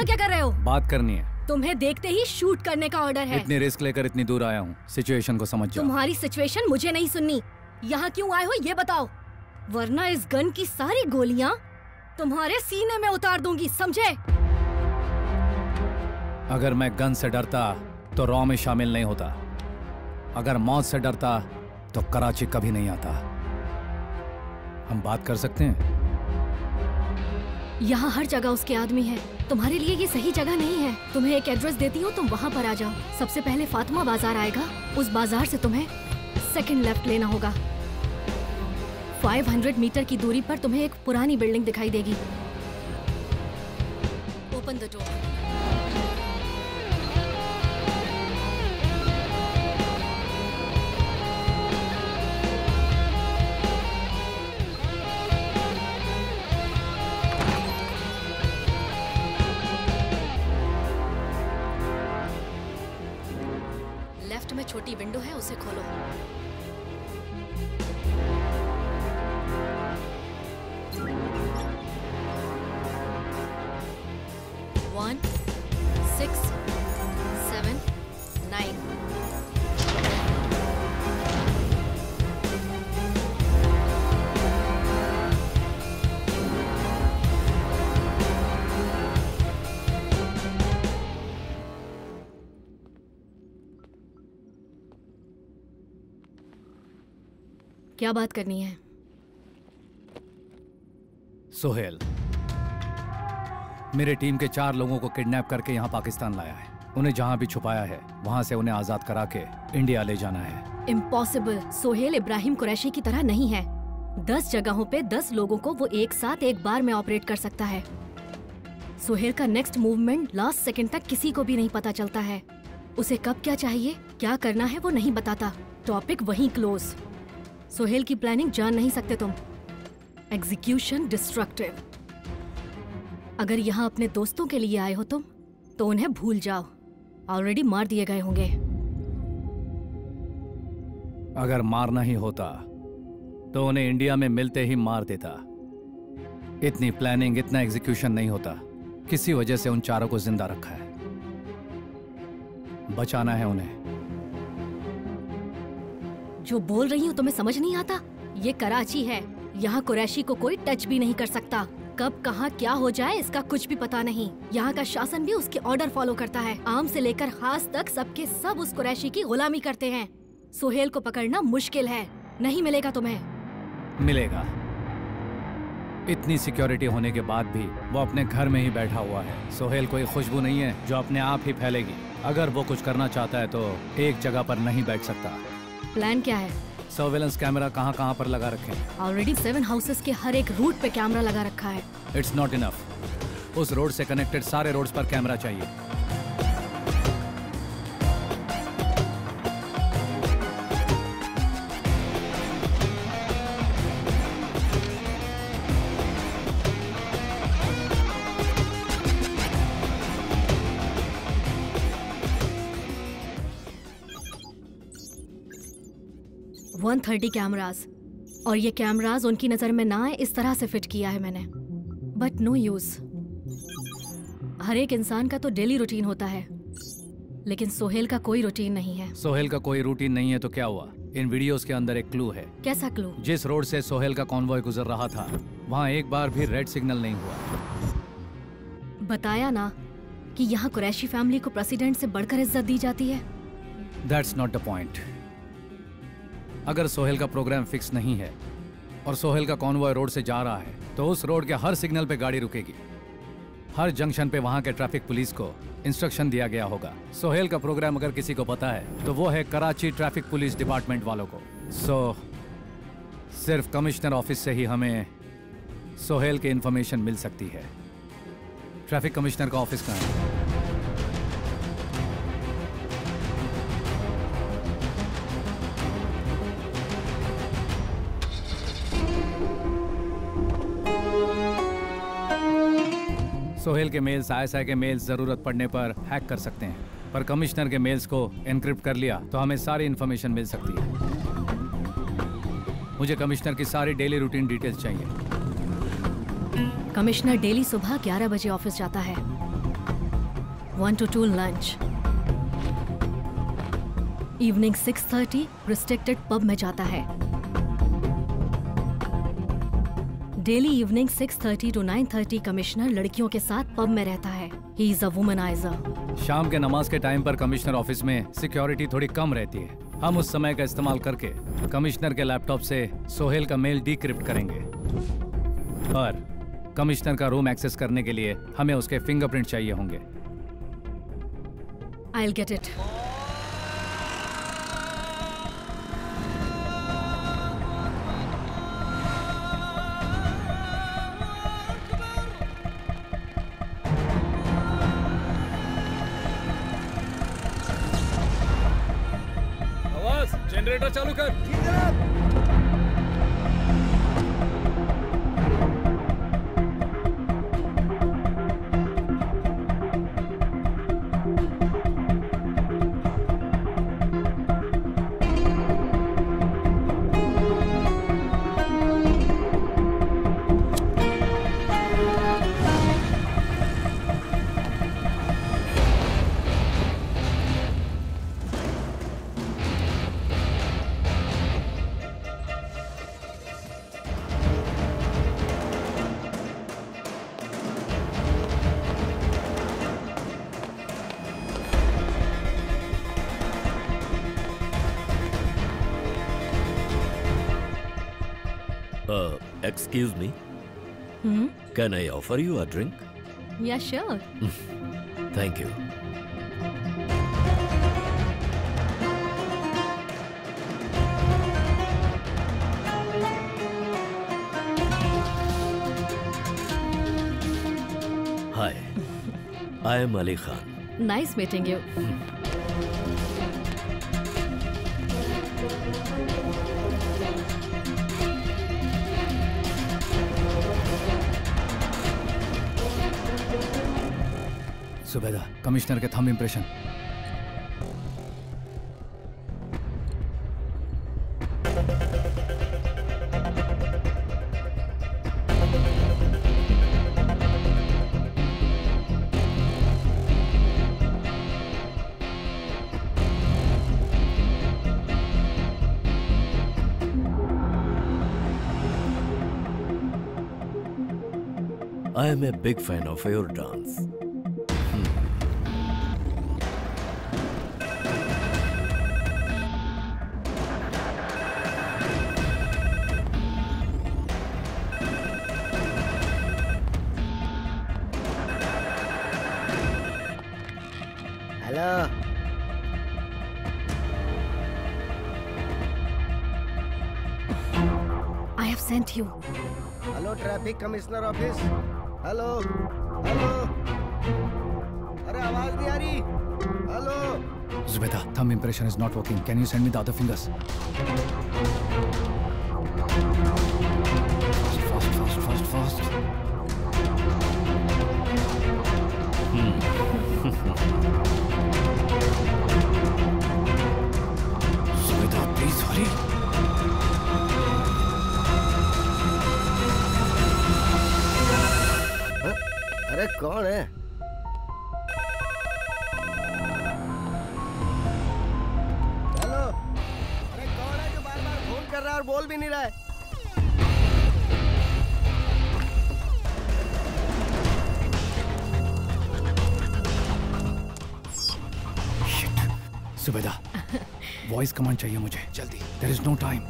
यहाँ क्या कर रहे हो? बात करनी है। तुम्हें देखते ही शूट करने का ऑर्डर है। इतनी रिस्क लेकर इतनी दूर आया हूँ। सिचुएशन को समझ जाओ। तुम्हारी सिचुएशन मुझे नहीं सुननी। यहाँ क्यों आए हो ये बताओ। वरना इस गन की सारी गोलियाँ तुम्हारे सीने में उतार दूँगी समझे? अगर मैं गन से डरता तो रॉ में शामिल नहीं होता। अगर मौत से डरता तो कराची कभी नहीं आता। हम बात कर सकते हैं? यहाँ हर जगह उसके आदमी है। तुम्हारे लिए ये सही जगह नहीं है। तुम्हें एक एड्रेस देती हूँ, तुम वहाँ पर आ जाओ। सबसे पहले फातिमा बाज़ार आएगा। उस बाज़ार से तुम्हें सेकंड लेफ़्ट लेना होगा। 500 मीटर की दूरी पर तुम्हें एक पुरानी बिल्डिंग दिखाई देगी। ओपन द डोर क्या बात करनी है? सोहेल मेरे टीम के चार लोगों को किडनैप करके यहाँ पाकिस्तान लाया है। उन्हें जहाँ भी छुपाया है वहाँ से उन्हें आज़ाद करा के इंडिया ले जाना है। इम्पॉसिबल सोहेल इब्राहिम कुरैशी की तरह नहीं है। दस जगहों पे दस लोगों को वो एक साथ एक बार में ऑपरेट कर सकता है। सोहेल का नेक्स्ट मूवमेंट लास्ट सेकंड तक किसी को भी नहीं पता चलता है। उसे कब क्या चाहिए क्या करना है वो नहीं बताता। टॉपिक वहीं क्लोज। सोहेल की प्लानिंग जान नहीं सकते तुम। एग्जीक्यूशन डिस्ट्रक्टिव अगर यहाँ अपने दोस्तों के लिए आए हो तुम तो उन्हें भूल जाओ। ऑलरेडी मार दिए गए होंगे। अगर मारना ही होता तो उन्हें इंडिया में मिलते ही मार देता। इतनी प्लानिंग इतना एग्जीक्यूशन नहीं होता। किसी वजह से उन चारों को ज़िंदा रखा है। बचाना है उन्हें। जो बोल रही हूँ तुम्हें समझ नहीं आता? ये कराची है। यहाँ कुरैशी को कोई टच भी नहीं कर सकता। कब, कहाँ, क्या हो जाए, इसका कुछ भी पता नहीं। यहाँ का शासन भी उसके ऑर्डर फॉलो करता है। आम से लेकर खास तक सबके सब उस कुरैशी की गुलामी करते हैं। सुहेल को पकड़ना मुश्किल है। नहीं मिलेगा तुम्हें। मिलेगा। इतनी सिक्योरिटी होने के बाद भी वो अपने घर में ही बैठा हुआ है। सोहेल कोई खुशबू नहीं है जो अपने आप ही फैलेगी। अगर वो कुछ करना चाहता है तो एक जगह पर नहीं बैठ सकता। प्लान क्या है? सर्वेलेंस कैमरा कहाँ कहाँ पर लगा रखे हैं? ऑलरेडी सेवन हाउसेस के हर एक रूट पे कैमरा लगा रखा है। इट्स नॉट इनफ उस रोड से कनेक्टेड सारे रोड्स पर कैमरा चाहिए। 130 कैमरास और ये कैमरास उनकी नज़र में ना आए इस तरह से फिट किया है मैंने। बट नो यूज़ हर एक इंसान का तो डेली रूटीन होता है। लेकिन सोहेल का कोई रूटीन नहीं है। सोहेल का कोई रूटीन नहीं है तो क्या हुआ? इन वीडियोस के अंदर एक क्लू है। कैसा क्लू जिस रोड से सोहेल का कॉन्वॉय गुजर रहा था वहाँ एक बार भी रेड सिग्नल नहीं हुआ। बताया ना कि यहाँ कुरैशी फैमिली को प्रेसिडेंट से बढ़कर इज़्ज़त दी जाती है। दैट्स नॉट द पॉइंट अगर सोहेल का प्रोग्राम फिक्स नहीं है और सोहेल का कॉन्वॉय रोड से जा रहा है तो उस रोड के हर सिग्नल पे गाड़ी रुकेगी। हर जंक्शन पे वहाँ के ट्रैफ़िक पुलिस को इंस्ट्रक्शन दिया गया होगा। सोहेल का प्रोग्राम अगर किसी को पता है तो वो है कराची ट्रैफ़िक पुलिस डिपार्टमेंट वालों को। सो so, सिर्फ़ कमिश्नर ऑफ़िस से ही हमें सोहेल की इंफॉर्मेशन मिल सकती है। ट्रैफ़िक कमिश्नर का ऑफ़िस कहाँ है? सोहेल के मेल्स आईएसआई के मेल्स ज़रूरत पड़ने पर हैक कर सकते हैं। पर कमिश्नर के मेल्स को एनक्रिप्ट कर लिया तो हमें सारी इन्फॉर्मेशन मिल सकती है। मुझे कमिश्नर की सारी डेली रूटीन डिटेल्स चाहिए। कमिश्नर डेली सुबह 11 बजे ऑफ़िस जाता है। One two two lunch evening 6:30 restricted pub में जाता है। डेली इवनिंग 6:30 टू 9:30 कमिश्नर लड़कियों के साथ पब में रहता है। ही इज़ अ वुमनाइजर शाम के नमाज़ के टाइम पर कमिश्नर ऑफ़िस में सिक्योरिटी थोड़ी कम रहती है। हम उस समय का इस्तेमाल करके कमिश्नर के लैपटॉप से सोहेल का मेल डिक्रिप्ट करेंगे। पर कमिश्नर का रूम एक्सेस करने के लिए हमें उसके फिंगरप्रिंट चाहिए होंगे। I will get it excuse me. Hmm? Can I offer you a drink? Yeah, sure. Thank you. Hi, I am Ali Khan. Nice meeting you. Commissioner के thumb impression I am a big fan of your dance. You. Hello traffic commissioner office hello hello अरे आवाज़ नहीं आ रही. Hello Zubeida thumb impression is not working can you send me the other fingers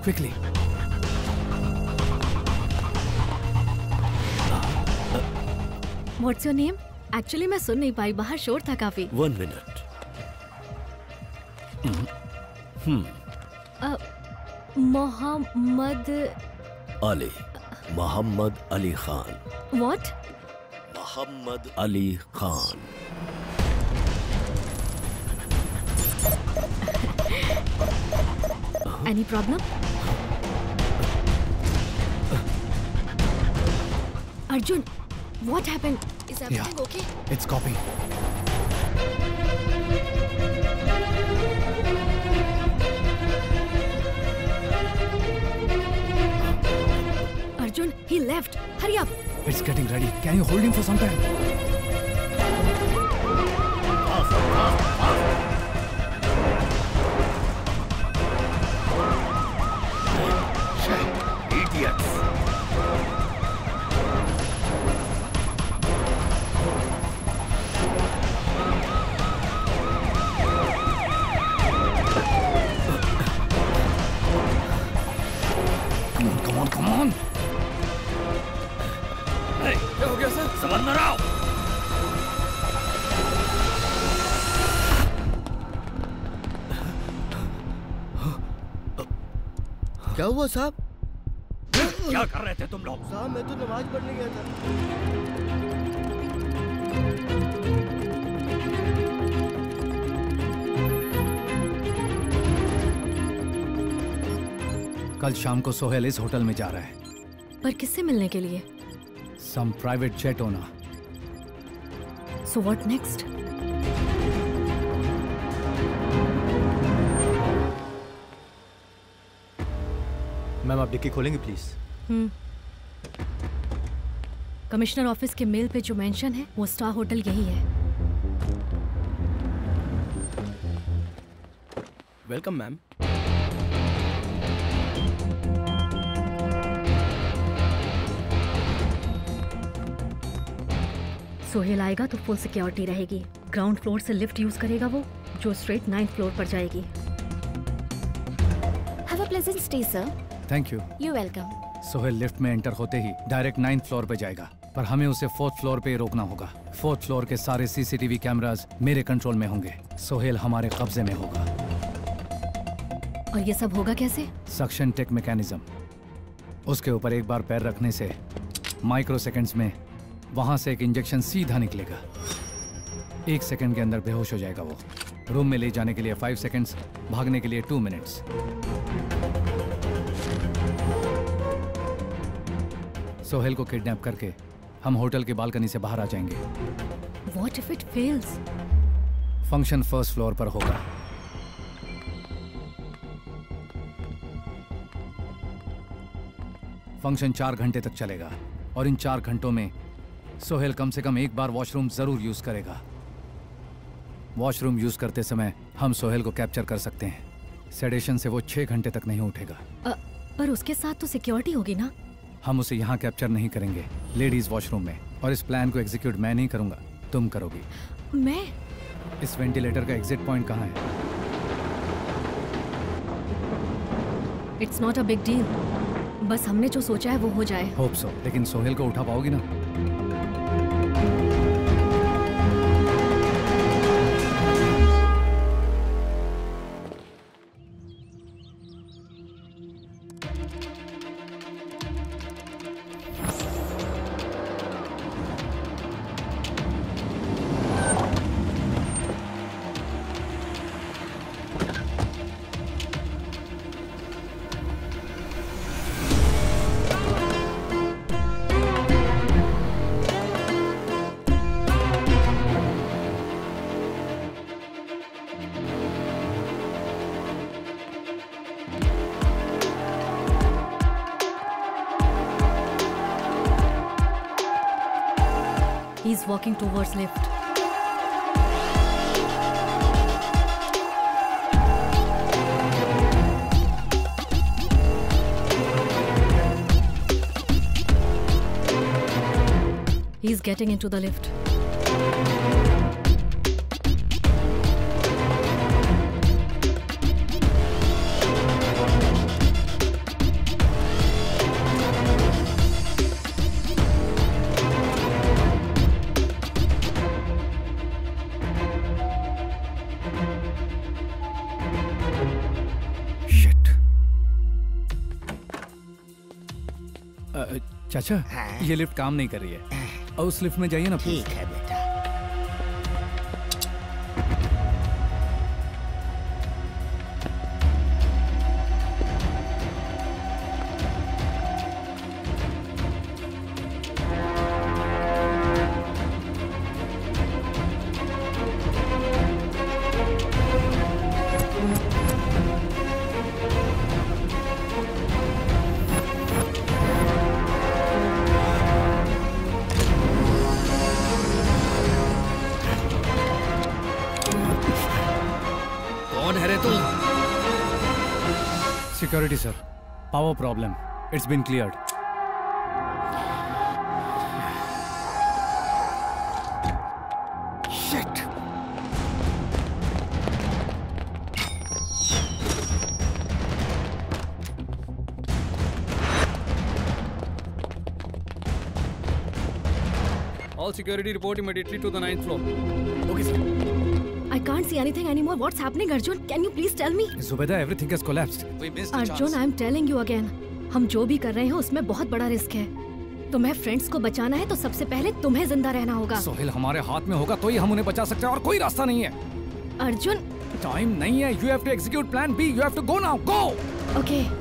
quickly what's your name actually मैं सुन नहीं पाई। बाहर शोर था काफ़ी। One minute hmm uh, Mohammad Ali. Mohammad Ali Khan. What Mohammad Ali Khan. Any problem Arjun happened? Is everything yeah. okay? It's copy. Arjun, he left Hurry up. It's getting ready can you hold him for some time हुआ साहब? क्या कर रहे थे तुम लोग? साहब मैं तो नमाज़ पढ़ने गया था। कल शाम को सोहेल इस होटल में जा रहा है। पर किससे मिलने के लिए? Some private jet owner so what next ma'am आप डिक्की खोलेंगे प्लीज़ हम्म। कमिश्नर ऑफ़िस के मेल पे जो मेंशन है वो स्टार होटल यही है। Welcome ma'am. सोहेल आएगा तो फुल सिक्योरिटी रहेगी। ग्राउंड फ्लोर से लिफ्ट यूज़ करेगा वो जो स्ट्रेट नाइन्थ फ्लोर पर जाएगी। Have a pleasant stay, sir. Thank you You're welcome. Sohail lift में एंटर होते ही डायरेक्ट नाइन्थ फ्लोर पे जाएगा। पर हमें उसे फोर्थ फ्लोर पे रोकना होगा। फोर्थ फ्लोर के सारे सीसीटीवी कैमरास मेरे कंट्रोल में होंगे। सोहेल हमारे कब्जे में होगा। और ये सब होगा कैसे? Suction tech mechanism. उसके ऊपर एक बार पैर रखने से माइक्रो सेकंड्स में वहाँ से एक इंजेक्शन सीधा निकलेगा। एक सेकंड के अंदर बेहोश हो जाएगा वो। रूम में ले जाने के लिए फाइव सेकंड्स भागने के लिए टू मिनट्स सोहेल को किडनैप करके हम होटल के बालकनी से बाहर आ जाएँगे। What if it fails function first floor पर होगा। फ़ंक्शन चार घंटे तक चलेगा और इन चार घंटों में सोहेल कम से कम एक बार वॉशरूम ज़रूर यूज़ करेगा। वॉशरूम यूज़ करते समय हम सोहेल को कैप्चर कर सकते हैं। सेडेशन से वो छह घंटे तक नहीं उठेगा। अ, पर उसके साथ तो सिक्योरिटी होगी ना? हम उसे यहाँ कैप्चर नहीं करेंगे। लेडीज़ वॉशरूम में। और इस प्लान को एग्जीक्यूट मैं नहीं करूँगा। तुम करोगी। मैं? इस वेंटिलेटर का एग्जिट पॉइंट कहाँ है? It's not a big deal बस हमने जो सोचा है वो हो जाए। होप सो लेकिन सोहेल को उठा पाओगी ना? Walking towards lift. He's getting into the lift. चाचा ये लिफ्ट काम नहीं कर रही है। और उस लिफ्ट में जाइए ना ठीक है It's been cleared. Shit! All security report immediately to the ninth floor. Okay, sir. I can't see anything anymore. What's happening, Arjun? Can you please tell me? Zubeda, everything has collapsed. We missed Arjun, I'm telling you again. हम जो भी कर रहे हैं उसमें बहुत बड़ा risk है। तुम्हें फ्रेंड्स को बचाना है तो सबसे पहले तुम्हें ज़िंदा रहना होगा। सोहेल हमारे हाथ में होगा तो ही हम उन्हें बचा सकते हैं और कोई रास्ता नहीं है। अर्जुन। टाइम नहीं है you have to execute plan B you have to go now go okay Zubaida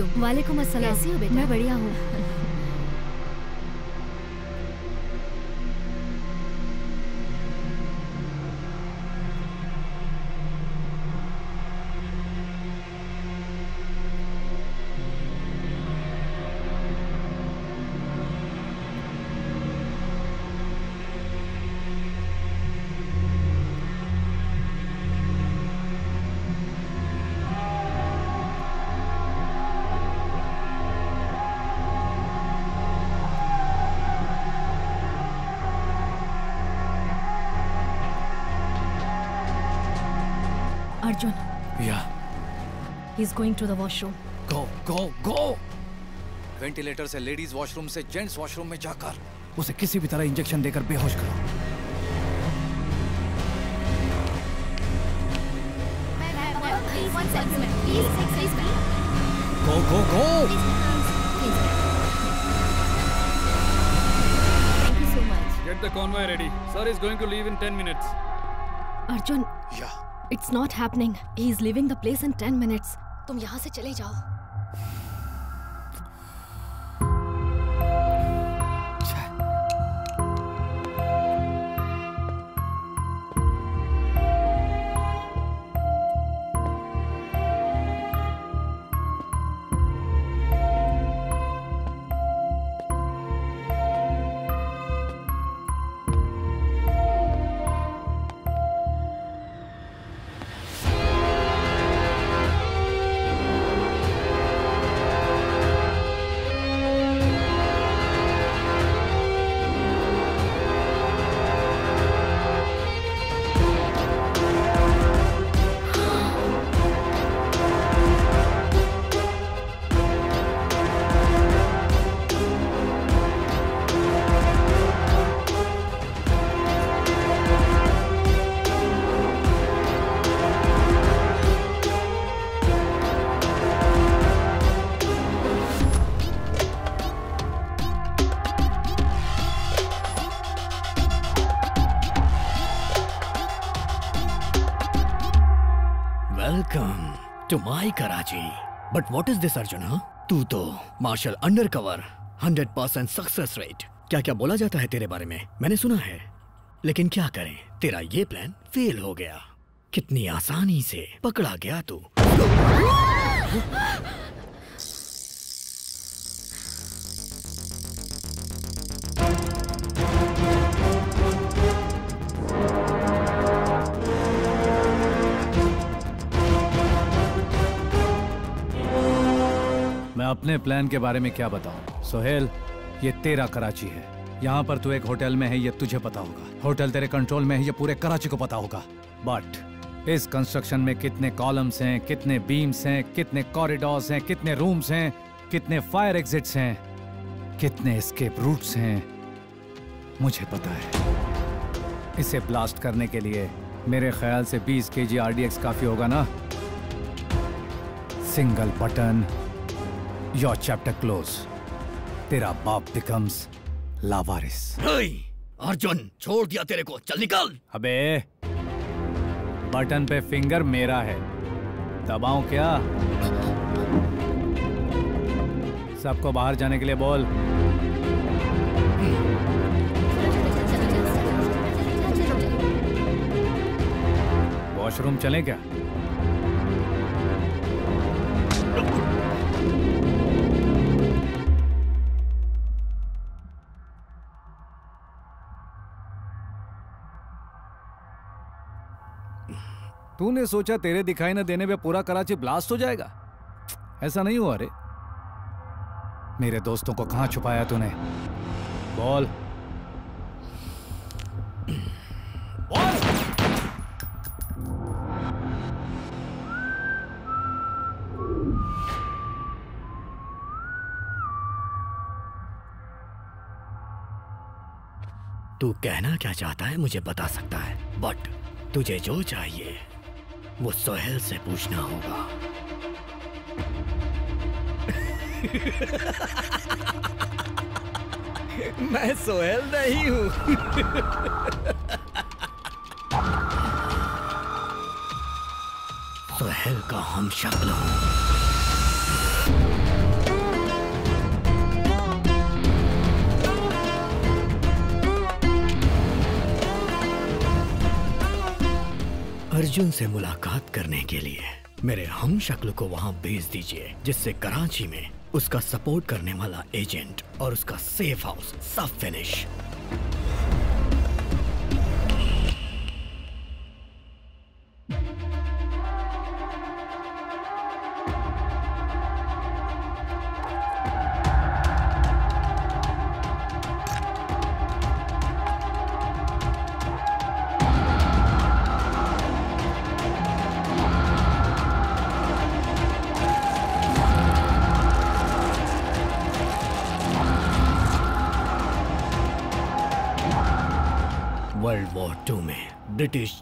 वालेकुम वालेकुम अस्सलाम। कैसी हो बेटा? मैं बढ़िया हूँ। He is going to the washroom go go go ventilator से लेडीज वॉशरूम से जेंट्स वॉशरूम में जाकर उसे किसी भी तरह इंजेक्शन देकर बेहोश करो गो go go Get the convoy ready. Sir is going to leave in 10 minutes. Arjun yeah it's not happening he is living the place in ten minutes तुम यहाँ से चले जाओ। My Karachi. But what is this Arjun तू तो marshal undercover hundred percent success rate क्या क्या बोला जाता है तेरे बारे में? मैंने सुना है। लेकिन क्या करें? तेरा ये प्लान फेल हो गया। कितनी आसानी से पकड़ा गया तू। अपने प्लान के बारे में क्या बताऊँ? सोहेल, ये तेरा कराची है। यहाँ पर तू एक होटल में है, ये तुझे पता होगा। होटल तेरे कंट्रोल में है, ये पूरे कराची को पता होगा। बट इस कंस्ट्रक्शन में कितने कॉलम्स हैं, कितने बीम्स हैं, कितने कॉरिडोर्स हैं, कितने रूम्स हैं, कितने फायर एग्जिट्स हैं, कितने एस्केप रूट्स हैं, मुझे पता है। इसे ब्लास्ट करने के लिए मेरे ख्याल से 20 के जी काफ़ी होगा ना? Single button your chapter close तेरा बाप बिकम्स लावारिस। अर्जुन छोड़ दिया तेरे को। चल निकल। अबे बटन पे फिंगर मेरा है। दबाऊं क्या? सबको बाहर जाने के लिए बोल। वॉशरूम चलें क्या? तूने सोचा तेरे दिखाई न देने पे पूरा कराची ब्लास्ट हो जाएगा? ऐसा नहीं हुआ अरे मेरे दोस्तों को कहाँ छुपाया तूने? बोल। तू कहना क्या चाहता है मुझे बता सकता है बट तुझे जो चाहिए। वो सोहेल से पूछना होगा। मैं सोहेल नहीं हूँ। सोहेल का हम शक्ल हूँ। अर्जुन से मुलाकात करने के लिए। मेरे हम शक्ल को वहाँ भेज दीजिए, जिससे कराची में उसका सपोर्ट करने वाला एजेंट और उसका सेफ़ हाउस सब फिनिश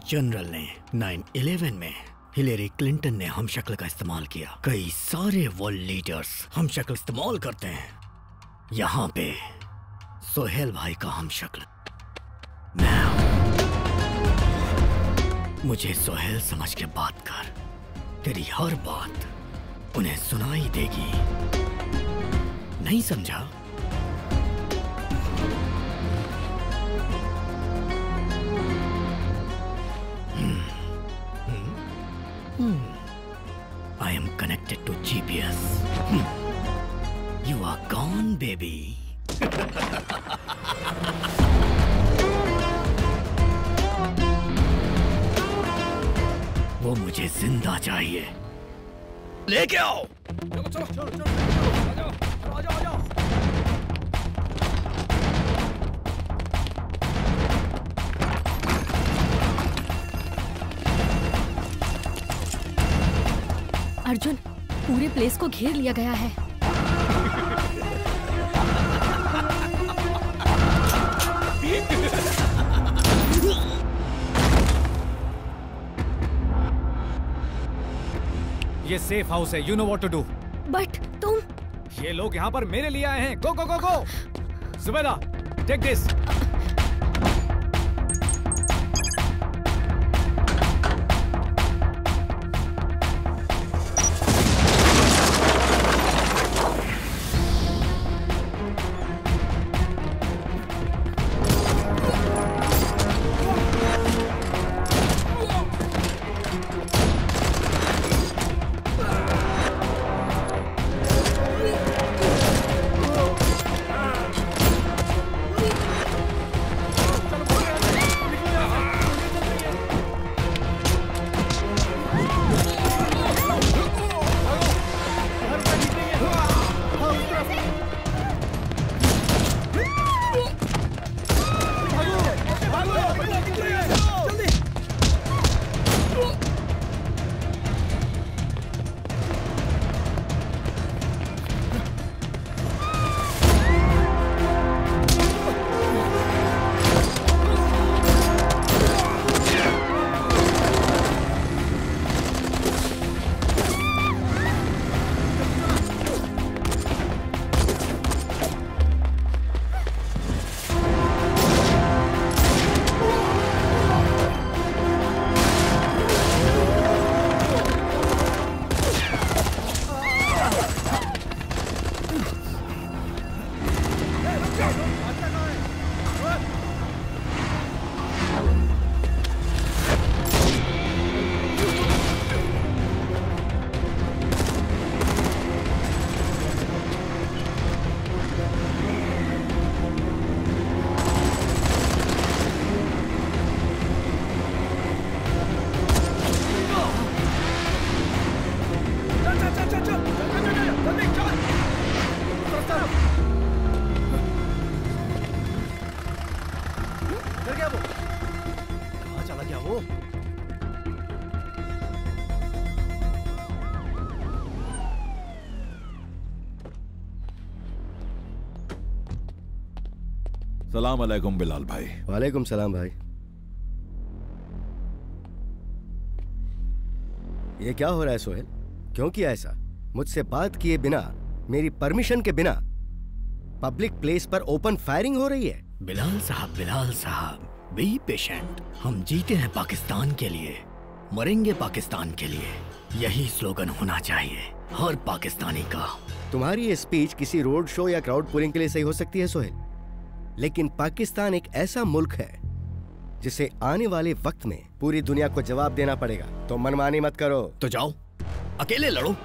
जनरल ने 9/11 में हिलेरी क्लिंटन ने हम शक्ल का इस्तेमाल किया। कई सारे वर्ल्ड लीडर्स हम शक्ल इस्तेमाल करते हैं। यहाँ पे सोहेल भाई का हम शक्ल मुझे सोहेल समझ के बात कर। तेरी हर बात उन्हें सुनाई देगी। नहीं समझा? Hmm. I am connected to GPS. Hmm. You are gone, baby. वो मुझे ज़िंदा चाहिए लेके आओ अर्जुन पूरे प्लेस को घेर लिया गया है। ये सेफ़ हाउस है you know what to do but तुम ये लोग यहाँ पर मेरे लिए आए हैं। Go go go go Zubaida take this सलाम अलैकुम बिलाल भाई वालेकुम सलाम भाई ये क्या हो रहा है सोहेल? क्यों किया ऐसा? मुझसे बात किए बिना मेरी परमिशन के बिना पब्लिक प्लेस पर ओपन फायरिंग हो रही है। बिलाल साहब बिलाल साहब बी पेशेंट हम जीते हैं पाकिस्तान के लिए मरेंगे पाकिस्तान के लिए। यही स्लोगन होना चाहिए हर पाकिस्तानी का। तुम्हारी ये स्पीच किसी रोड शो या क्राउड पुलिंग के लिए सही हो सकती है सोहेल? लेकिन पाकिस्तान एक ऐसा मुल्क है जिसे आने वाले वक्त में पूरी दुनिया को जवाब देना पड़ेगा। तो मनमानी मत करो। तो जाओ अकेले लड़ो।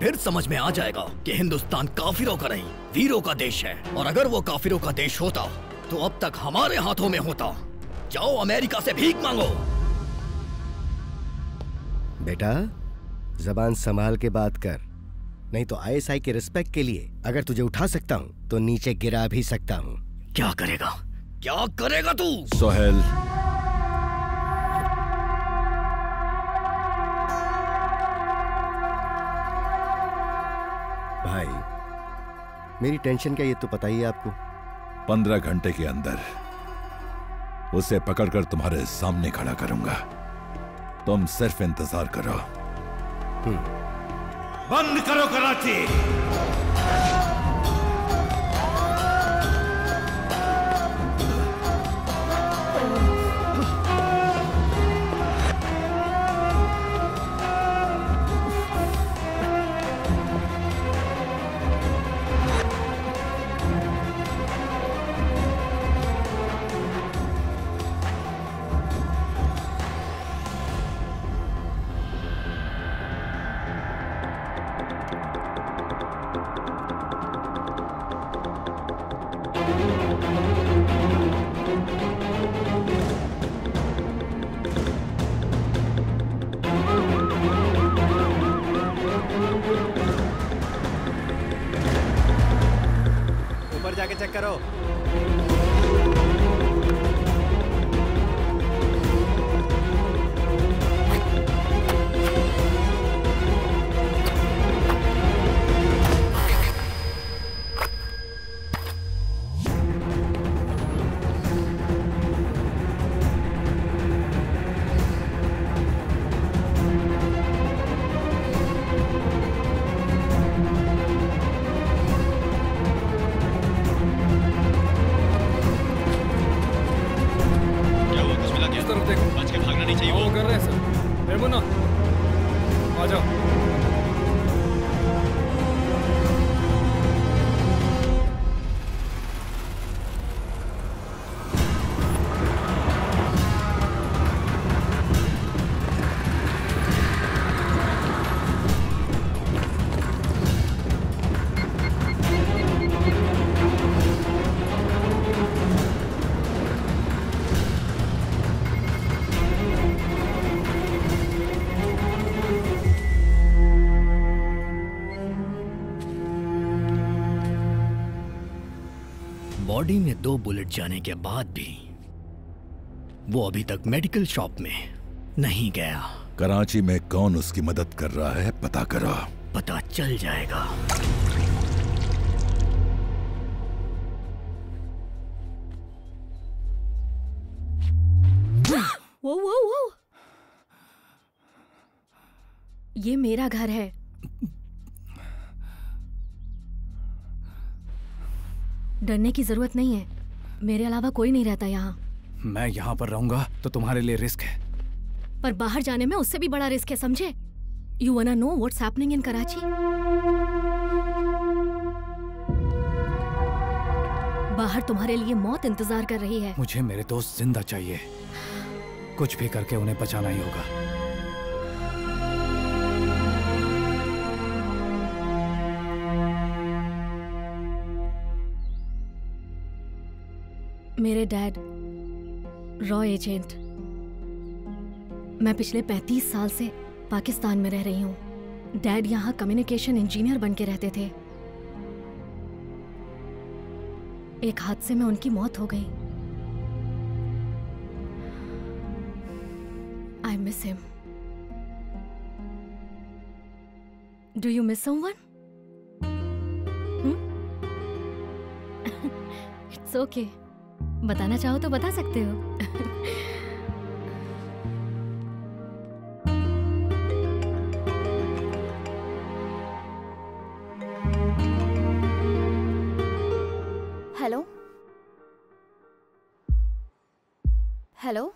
फिर समझ में आ जाएगा कि हिंदुस्तान काफिरों का नहीं वीरों का देश है। और अगर वो काफिरों का देश होता तो अब तक हमारे हाथों में होता। जाओ अमेरिका से भीख मांगो। बेटा जबान संभाल के बात कर। नहीं तो आईएसआई के रिस्पेक्ट के लिए अगर तुझे उठा सकता हूँ तो नीचे गिरा भी सकता हूँ। क्या करेगा? क्या करेगा तू? सोहेल। भाई मेरी टेंशन क्या ये तो पता ही है आपको। पंद्रह घंटे के अंदर उसे पकड़कर तुम्हारे सामने खड़ा करूँगा। तुम सिर्फ़ इंतज़ार करो। बंद करो कराची! बॉडी में दो बुलेट जाने के बाद भी वो अभी तक मेडिकल शॉप में नहीं गया। कराची में कौन उसकी मदद कर रहा है पता करो। पता चल जाएगा। डरने की ज़रूरत नहीं है। मेरे अलावा कोई नहीं रहता यहाँ। मैं यहाँ पर रहूँगा तो तुम्हारे लिए रिस्क है। पर बाहर जाने में उससे भी बड़ा रिस्क है समझे? You wanna know what's happening in Karachi बाहर तुम्हारे लिए मौत इंतज़ार कर रही है। मुझे मेरे दोस्त ज़िंदा चाहिए। कुछ भी करके उन्हें बचाना ही होगा। मेरे डैड रॉ एजेंट। मैं पिछले 35 साल से पाकिस्तान में रह रही हूँ। डैड यहाँ कम्युनिकेशन इंजीनियर बन के रहते थे। एक हादसे में उनकी मौत हो गई। I miss him do you miss someone okay बताना चाहो तो बता सकते हो। हेलो? हेलो?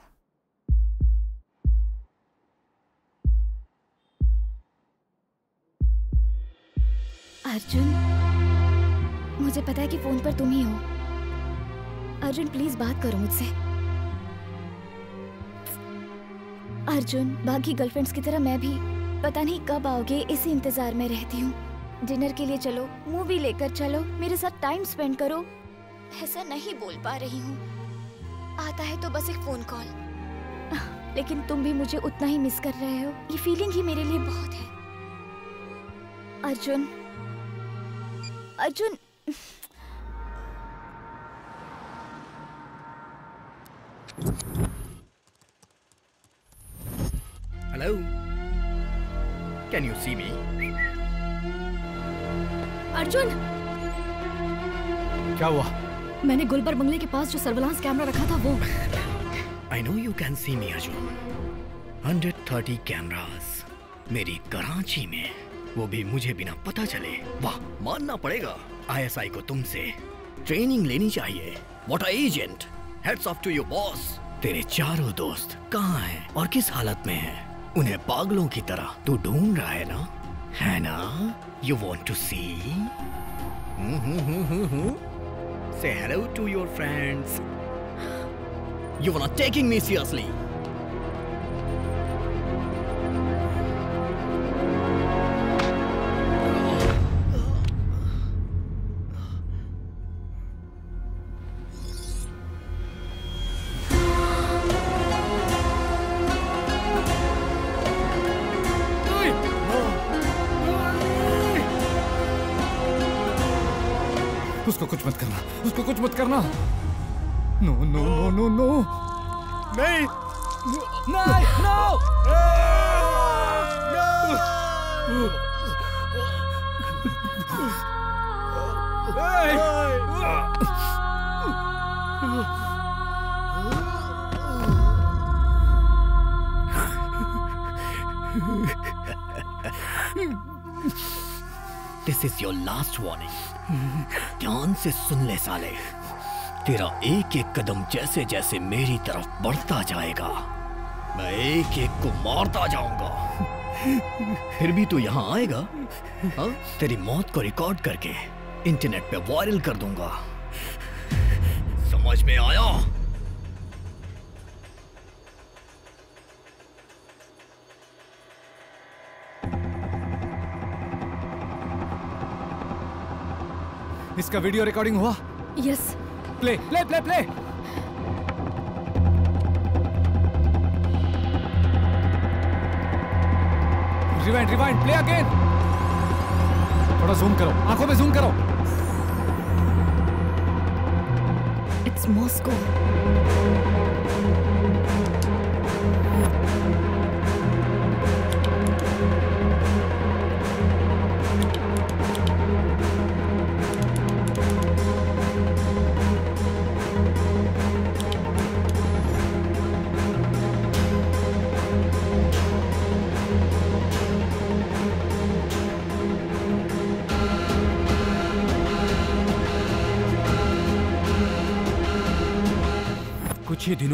अर्जुन मुझे पता है कि फ़ोन पर तुम ही हो। अर्जुन प्लीज़ बात करो मुझसे। अर्जुन, बाकी गर्लफ्रेंड्स की तरह मैं भी पता नहीं कब आओगे, इसी इंतज़ार में रहती हूँ। डिनर के लिए चलो मूवी लेकर चलो, मेरे साथ टाइम स्पेंड करो। ऐसा नहीं बोल पा रही हूँ। आता है तो बस एक फ़ोन कॉल लेकिन तुम भी मुझे उतना ही मिस कर रहे हो। ये फीलिंग ही मेरे लिए बहुत है। Arjun Arjun can you see me Arjun! क्या हुआ? मैंने गुलबर बंगले के पास जो सर्विलांस कैमरा रखा था वो। I know you can see me Arjun 130 cameras मेरी कराची में। वो भी मुझे बिना पता चले। वाह मानना पड़ेगा। आईएसआई को तुमसे ट्रेनिंग लेनी चाहिए। What a agent heads off to your boss तेरे चारों दोस्त कहाँ हैं और किस हालत में हैं? उन्हें पागलों की तरह तू ढूंढ रहा है ना? है ना? You want to see say hello to your friends you want taking me seriously से सुन ले साले तेरा एक एक कदम जैसे जैसे मेरी तरफ़ बढ़ता जाएगा, मैं एक एक को मारता जाऊँगा। फिर भी तू यहाँ आएगा, हा? तेरी मौत को रिकॉर्ड करके इंटरनेट पे वायरल कर दूँगा। समझ में आया? इसका वीडियो रिकॉर्डिंग हुआ? Yes play play play play rewind rewind play again थोड़ा जूम करो आँखों में जूम करो। इट्स मॉस्को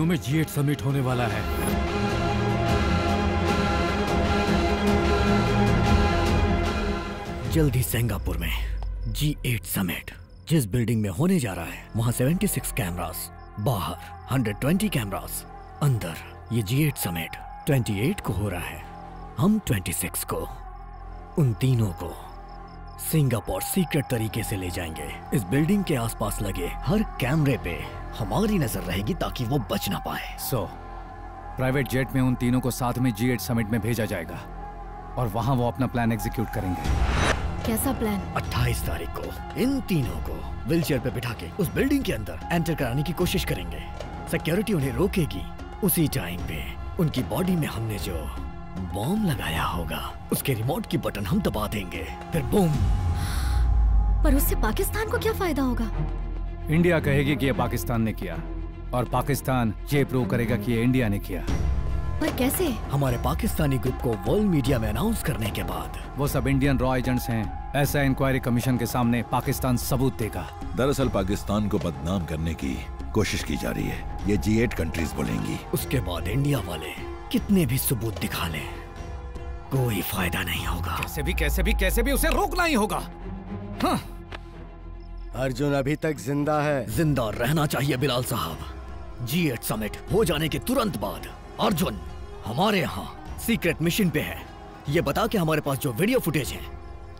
में जी एट समिट होने वाला है। जल्दी सिंगापुर में जी एट समिट जिस बिल्डिंग में होने जा रहा है, वहाँ 76 कैमरास बाहर 120 कैमरास अंदर ये जी एट समिट 28 को हो रहा है। हम 26 को, उन तीनों को सिंगापुर सीक्रेट तरीके से ले जाएँगे। इस बिल्डिंग के आसपास लगे हर कैमरे पे हमारी नज़र रहेगी ताकि वो बच ना पाए। सो प्राइवेट जेट में उन तीनों को साथ में जी समिट में भेजा जाएगा और वहाँ वो अपना प्लान एग्जीक्यूट करेंगे। कैसा प्लान 28 तारीख को इन तीनों को व्हीलचेयर पे बिठा के उस बिल्डिंग के अंदर एंटर कराने की कोशिश करेंगे। सिक्योरिटी उन्हें रोकेगी। उसी टाइम पे उनकी बॉडी में हमने जो बॉम्ब लगाया होगा उसके रिमोट की बटन हम दबा देंगे। फिर बूम पर उससे पाकिस्तान को क्या फ़ायदा होगा? इंडिया कहेगी कि ये पाकिस्तान ने किया और पाकिस्तान ये प्रूव करेगा कि ये इंडिया ने किया। पर कैसे? हमारे पाकिस्तानी ग्रुप को वर्ल्ड मीडिया में अनाउंस करने के बाद। वो सब इंडियन रॉ एजेंट्स हैं। ऐसा इंक्वायरी कमीशन के सामने पाकिस्तान सबूत देगा। दरअसल पाकिस्तान को बदनाम करने की कोशिश की जा रही है। ये जी एट कंट्रीज़ बोलेंगी। उसके बाद इंडिया वाले कितने भी सबूत दिखा ले कोई फ़ायदा नहीं होगा। कैसे भी कैसे भी कैसे भी उसे रोकना ही होगा। हाँ। अर्जुन अभी तक ज़िंदा है। ज़िंदा रहना चाहिए बिलाल साहब। जी एट समिट हो जाने के तुरंत बाद अर्जुन हमारे यहाँ सीक्रेट मिशन पे है। ये बता के हमारे पास जो वीडियो फुटेज है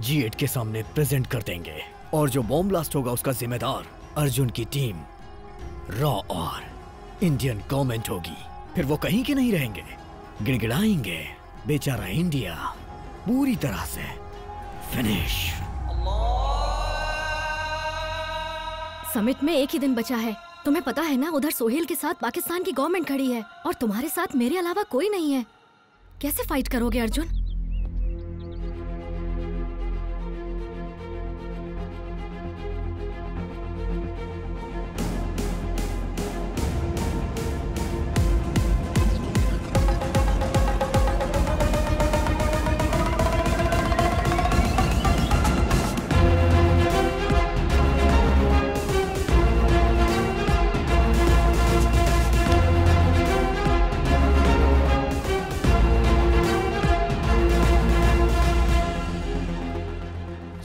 जी एट के सामने प्रेजेंट कर देंगे। और जो बॉम्ब ब्लास्ट होगा उसका जिम्मेदार अर्जुन की टीम रॉ और इंडियन गवर्नमेंट होगी। फिर वो कहीं के नहीं रहेंगे। गिड़गिड़ाएँगे बेचारा इंडिया पूरी तरह से फिनिश समिट में एक ही दिन बचा है। तुम्हें पता है ना, उधर सोहेल के साथ पाकिस्तान की गवर्नमेंट खड़ी है और तुम्हारे साथ मेरे अलावा कोई नहीं है। कैसे फाइट करोगे, अर्जुन?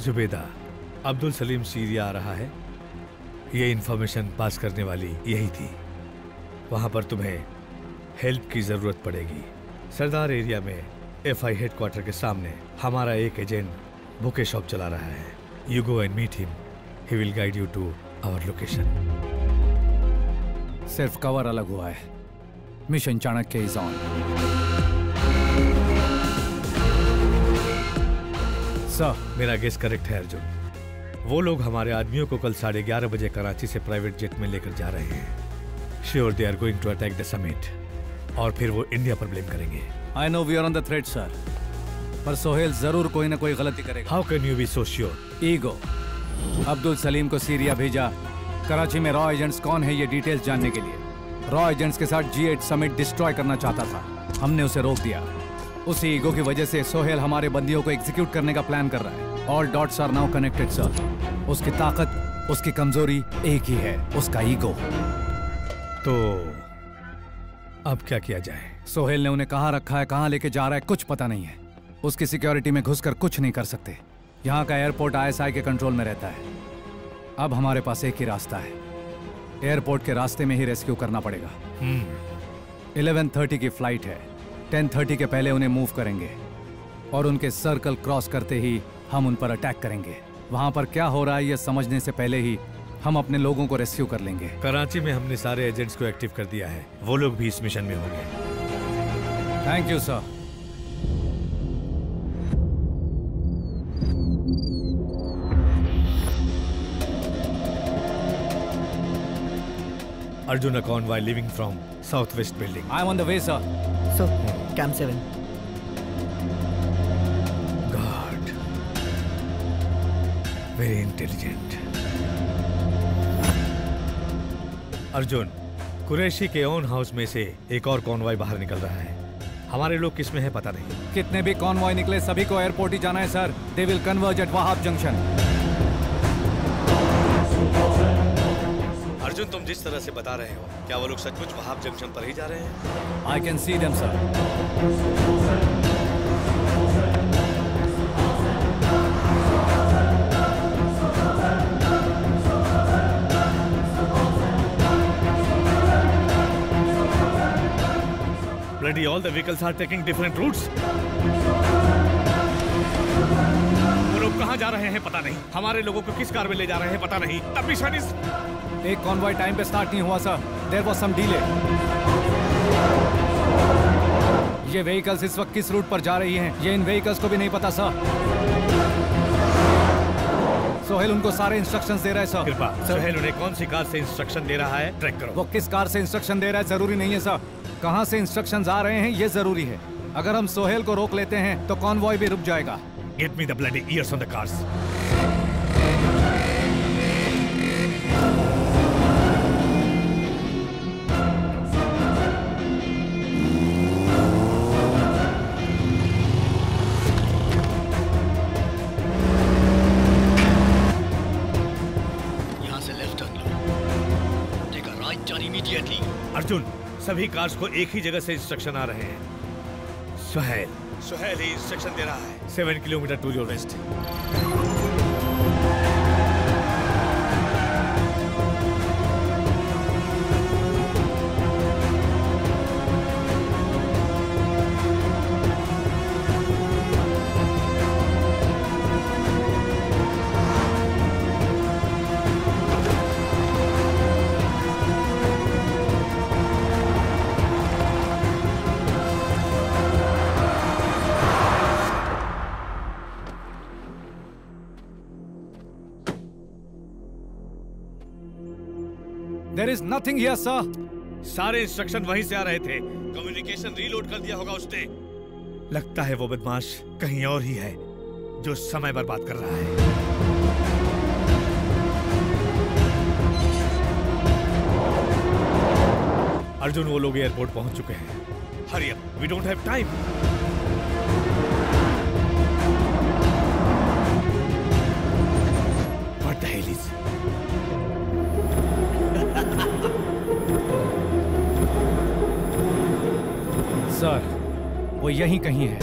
जुबेदा, अब्दुल सलीम सीरिया आ रहा है। ये इन्फॉर्मेशन पास करने वाली यही थी। वहाँ पर तुम्हें हेल्प की ज़रूरत पड़ेगी। सरदार एरिया में एफआई हेडक्वार्टर के सामने हमारा एक एजेंट बुके शॉप चला रहा है। You go and meet him he will guide you to our location सिर्फ़ कवर अलग हुआ है। Mission Chanakya is on sir मेरा गेस करेक्ट है अर्जुन। वो लोग हमारे आदमियों को कल साढ़े ग्यारह बजे कराची से प्राइवेट जेट में लेकर जा रहे हैं। Sure they are going to attack the summit और फिर वो इंडिया पर ब्लेम करेंगे। I know we are on the thread sir पर सोहेल ज़रूर कोई ना कोई गलती करेगा। How can you be so sure ego Abdul Salim को सीरिया भेजा। कराची में रॉ एजेंट्स कौन है ये डिटेल्स जानने के लिए? रॉ एजेंट्स के साथ जी एट समिट डिस्ट्रॉय करना चाहता था। हमने उसे रोक दिया। उसी ईगो की वजह से सोहेल हमारे बंदियों को एग्जीक्यूट करने का प्लान कर रहा है। All dots are now connected sir उसकी ताकत उसकी कमज़ोरी एक ही है उसका ईगो। तो अब क्या किया जाए? सोहेल ने उन्हें कहाँ रखा है कहाँ लेके जा रहा है कुछ पता नहीं है। उसकी सिक्योरिटी में घुसकर कुछ नहीं कर सकते। यहाँ का एयरपोर्ट आईएसआई के कंट्रोल में रहता है। अब हमारे पास एक ही रास्ता है। एयरपोर्ट के रास्ते में ही रेस्क्यू करना पड़ेगा। इलेवन थर्टी की फ़्लाइट है। टेन थर्टी के पहले उन्हें मूव करेंगे। और उनके सर्कल क्रॉस करते ही हम उन पर अटैक करेंगे। वहाँ पर क्या हो रहा है ये समझने से पहले ही हम अपने लोगों को रेस्क्यू कर लेंगे। कराची में हमने सारे एजेंट्स को एक्टिव कर दिया है। वो लोग भी इस मिशन में होंगे। Thank you sir Arjuna convoy leaving from southwest building. I'm on the way, sir. So, Camp 7. God. Very intelligent. Arjun Qureshi के ओन हाउस में से एक और कॉन्वॉय बाहर निकल रहा है हमारे लोग किसमें है पता नहीं कितने भी कॉन्वॉय निकले सभी को एयरपोर्ट ही जाना है sir they will converge at Wahab junction Arjun तुम जिस तरह से बता रहे हो क्या वो लोग सचमुच वहाब जंक्शन पर ही जा रहे हैं? I can see them sir Bloody all the vehicles are taking different routes. वो लोग कहाँ जा रहे हैं पता नहीं। हमारे लोगों को किस कार में ले जा रहे हैं पता नहीं। तब भी एक कॉन्वॉय टाइम पे स्टार्ट नहीं हुआ sir there was some delay ये व्हीकल्स इस वक्त किस रूट पर जा रही हैं ये इन व्हीकल्स को भी नहीं पता सर सोहेल उनको सारे इंस्ट्रक्शंस दे रहा है सर कृपा सोहेल उन्हें कौन सी कार से इंस्ट्रक्शन दे रहा है? ट्रैक करो। वो किस कार से इंस्ट्रक्शन दे रहा है ज़रूरी नहीं है सर कहाँ से इंस्ट्रक्शंस आ रहे हैं ये ज़रूरी है. अगर हम सोहेल को रोक लेते हैं तो कॉन्वॉय भी रुक जाएगा. Get me the ears on the cars सभी कार्स को एक ही जगह से इंस्ट्रक्शन आ रहे हैं। सुहेल। सुहेल ही इंस्ट्रक्शन दे रहा है। Seven kilometre to your west. Nothing here sir सारे इंस्ट्रक्शन वहीं से आ रहे थे। कम्युनिकेशन रीलोड कर दिया होगा उसने। लगता है वो बदमाश कहीं और ही है, जो समय बर्बाद कर रहा है। अर्जुन, वो लोग एयरपोर्ट पहुँच चुके हैं। Hurry up we don't have time वो यहीं कहीं है।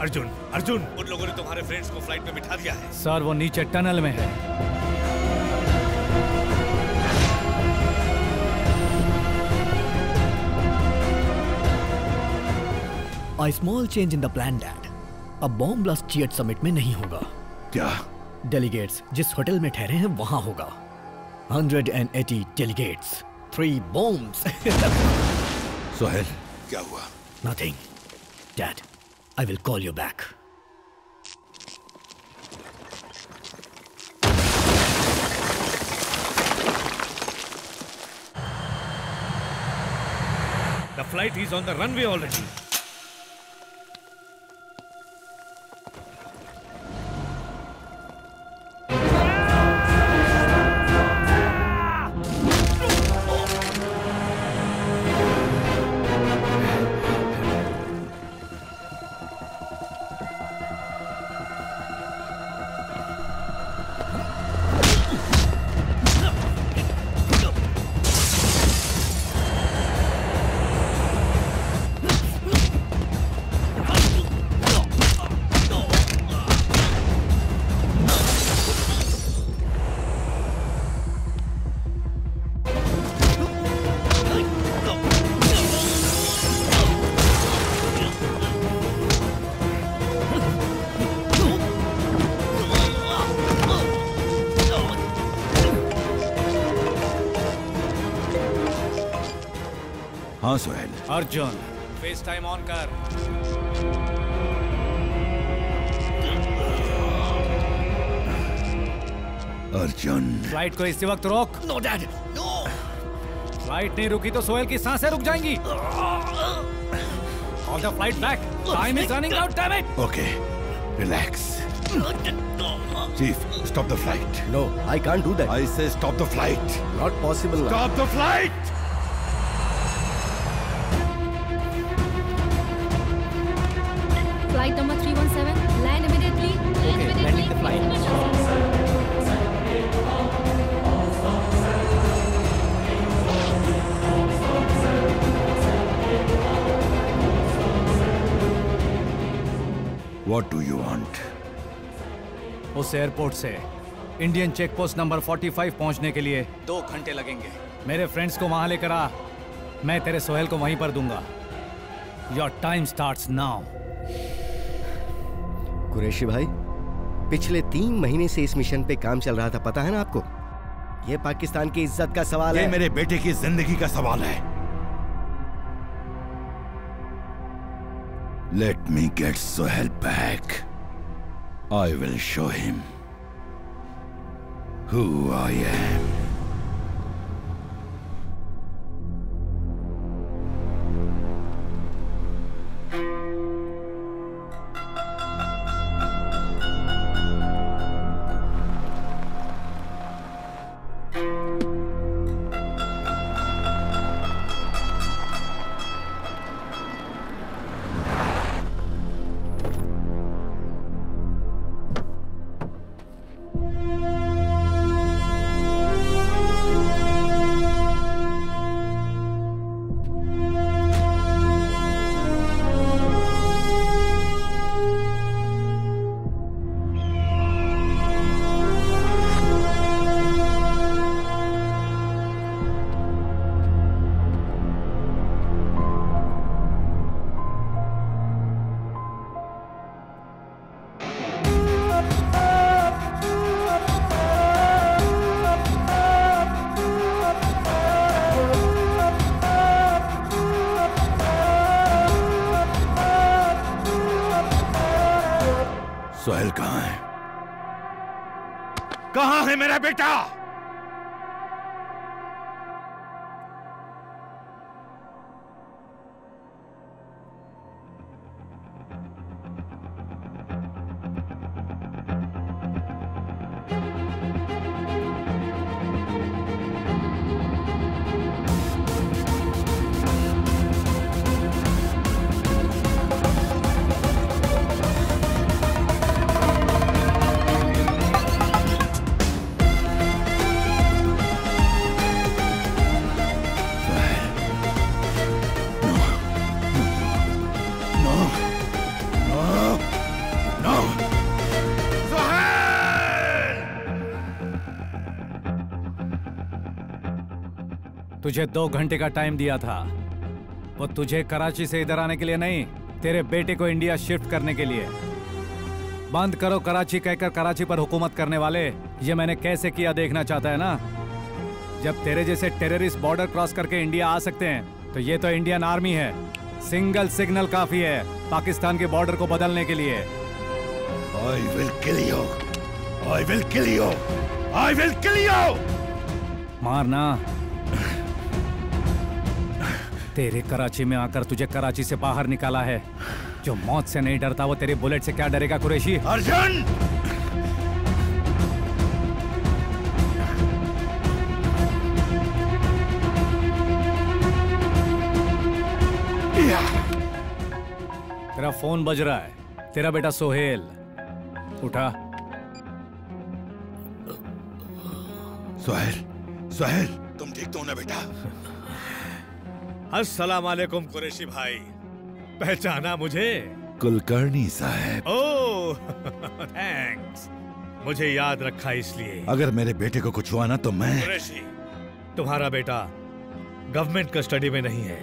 अर्जुन अर्जुन। उन लोगों ने तुम्हारे फ्रेंड्स को फ़्लाइट में बिठा दिया है। सर वो नीचे टनल में है। A small change in the plan, Dad. अब बॉम्ब ब्लास्ट चीट समिट में नहीं होगा। क्या? डेलीगेट्स जिस होटल में ठहरे हैं वहाँ होगा। 180 डेलीगेट्स थ्री बॉम्ब्स सोहेल। क्या हुआ? Nothing dad I will call you back The flight is on the runway already. Arjun. FaceTime on कर। अर्जुन। फ़्लाइट को इसी वक्त रोक। नो डैड नो फ़्लाइट नहीं रुकी तो सोयल की साँसें रुक जाएँगी। All the flight back time is running out time it okay relax chief stop the flight no I can't do that I say stop the flight not possible stop the flight उस airport से। Indian check post number 45 पहुँचने के लिए दो घंटे लगेंगे। मेरे friends को वहाँ लेकर आ। मैं तेरे सोहेल को वहीं पर दूँगा। Your time starts now Qureshi भाई पिछले तीन महीने से इस मिशन पे काम चल रहा था पता है ना आपको? ये पाकिस्तान की इज़्ज़त का सवाल ये है। मेरे बेटे की ज़िंदगी का सवाल है। Let me get Sohail back I will show him who I Sohail कहाँ है कहाँ है मेरा बेटा? तुझे दो घंटे का टाइम दिया था। वो तुझे कराची से इधर आने के लिए नहीं तेरे बेटे को इंडिया शिफ्ट करने के लिए। बंद करो कराची कहकर कराची पर हुकूमत करने वाले। ये मैंने कैसे किया देखना चाहता है ना? जब तेरे जैसे टेररिस्ट बॉर्डर क्रॉस करके इंडिया आ सकते हैं तो ये तो इंडियन आर्मी है। सिंगल सिग्नल काफ़ी है पाकिस्तान के बॉर्डर को बदलने के लिए। I will kill you. I will kill you. I will kill you. मारना। तेरे कराची में आकर तुझे कराची से बाहर निकाला है। जो मौत से नहीं डरता वो तेरे बुलेट से क्या डरेगा कुरेशी? अर्जुन! तेरा फ़ोन बज रहा है। तेरा बेटा सोहेल। उठा। सोहेल सोहेल तुम ठीक तो हो ना बेटा? अस्सलाम वालेकुम कुरैशी भाई। पहचाना मुझे? कुलकर्णी साहब। ओह थैंक्स मुझे याद रखा इसलिए। अगर मेरे बेटे को कुछ हुआ ना तो मैं कुरैशी तुम्हारा बेटा गवर्नमेंट कस्टडी में नहीं है।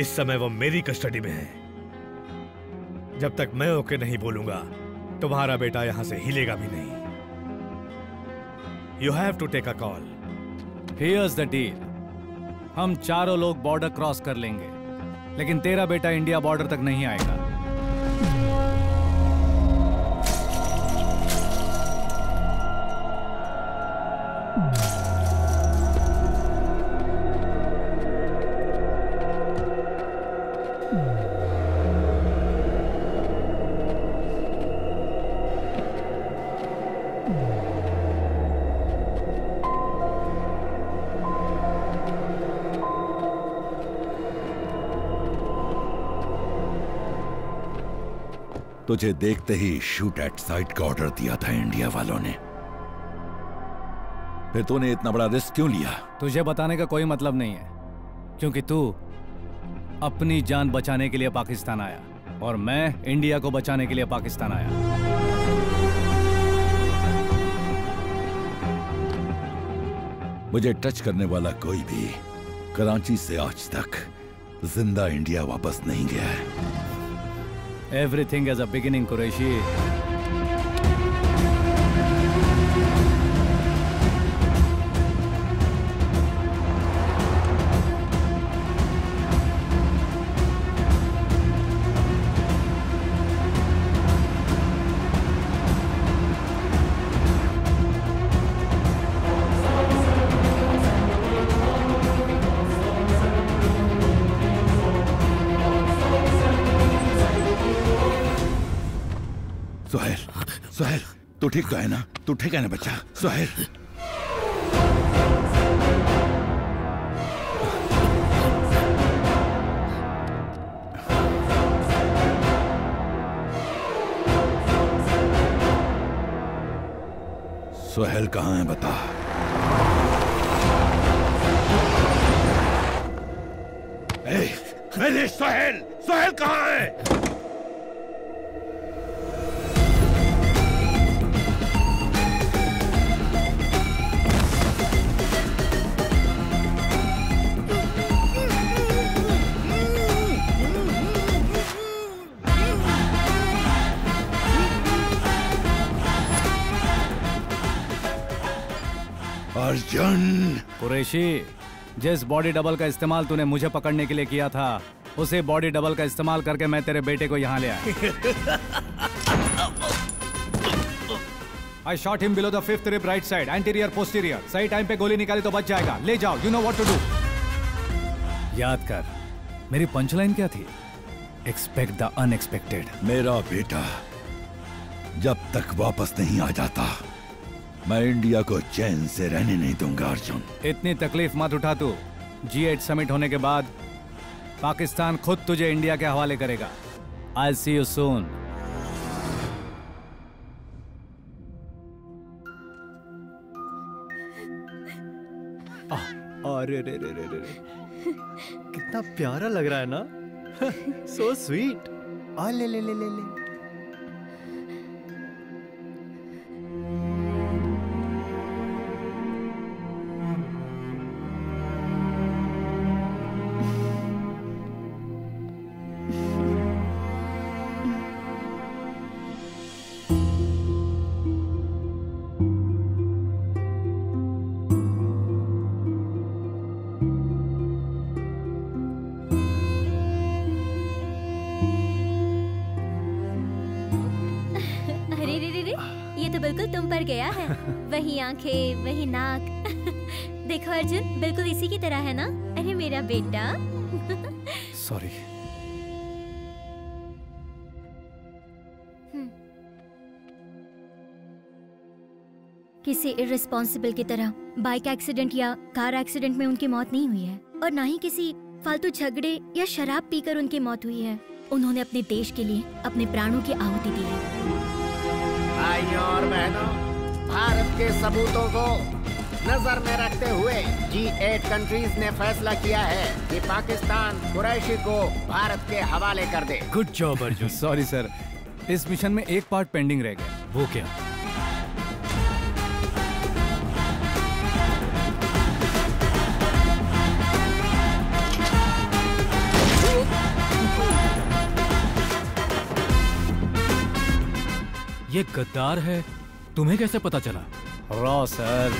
इस समय वो मेरी कस्टडी में है। जब तक मैं ओके नहीं बोलूँगा तुम्हारा बेटा यहाँ से हिलेगा भी नहीं। You have to take a call here's the deal हम चारों लोग बॉर्डर क्रॉस कर लेंगे। लेकिन तेरा बेटा इंडिया बॉर्डर तक नहीं आएगा। तुझे देखते ही शूट एट साइट का ऑर्डर दिया था इंडिया वालों ने। फिर तूने इतना बड़ा रिस्क क्यों लिया? तुझे बताने का कोई मतलब नहीं है क्योंकि तू अपनी जान बचाने के लिए पाकिस्तान आया और मैं इंडिया को बचाने के लिए पाकिस्तान आया। मुझे टच करने वाला कोई भी कराची से आज तक ज़िंदा इंडिया वापस नहीं गया है। Everything has a beginning Qureshi तू ठीक तो है ना? तू ठीक है ना बच्चा? सुहेल। सुहेल कहाँ है बता? ए, सुहेल सुहेल कहाँ है? कुरैशी जिस बॉडी डबल का इस्तेमाल तूने मुझे पकड़ने के लिए किया था, उसे बॉडी डबल का इस्तेमाल करके मैं तेरे बेटे को यहाँ ले आया। I shot him below the fifth rib right side anterior posterior सही टाइम पे गोली निकाली तो बच जाएगा। ले जाओ you know what to do याद कर, मेरी पंचलाइन क्या थी? एक्सपेक्ट द अनएक्सपेक्टेड मेरा बेटा जब तक वापस नहीं आ जाता मैं इंडिया को चैन से रहने नहीं दूँगा अर्जुन। इतनी तकलीफ़ मत उठा तू। जी एट समिट होने के बाद पाकिस्तान खुद तुझे इंडिया के हवाले करेगा। आई सी यू सून अरे रे रे रे रे रे। कितना प्यारा लग रहा है ना? सो स्वीट आ ले ले ले ले ले। आँखें वही नाक। देखो अर्जुन बिल्कुल इसी की तरह है ना? अरे मेरा बेटा। सॉरी किसी इररिस्पॉन्सिबल की तरह बाइक एक्सीडेंट या कार एक्सीडेंट में उनकी मौत नहीं हुई है और ना ही किसी फालतू झगड़े या शराब पीकर उनकी मौत हुई है। उन्होंने अपने देश के लिए अपने प्राणों की आहुति दी है। भाइयों और बहनों भारत के सबूतों को नज़र में रखते हुए जी एट कंट्रीज़ ने फैसला किया है कि पाकिस्तान कुरैशी को भारत के हवाले कर दे। Good job Arjun sorry sir इस मिशन में एक पार्ट पेंडिंग रह गया। वो क्या? ये गद्दार है तुम्हें कैसे पता चला? रॉ सर।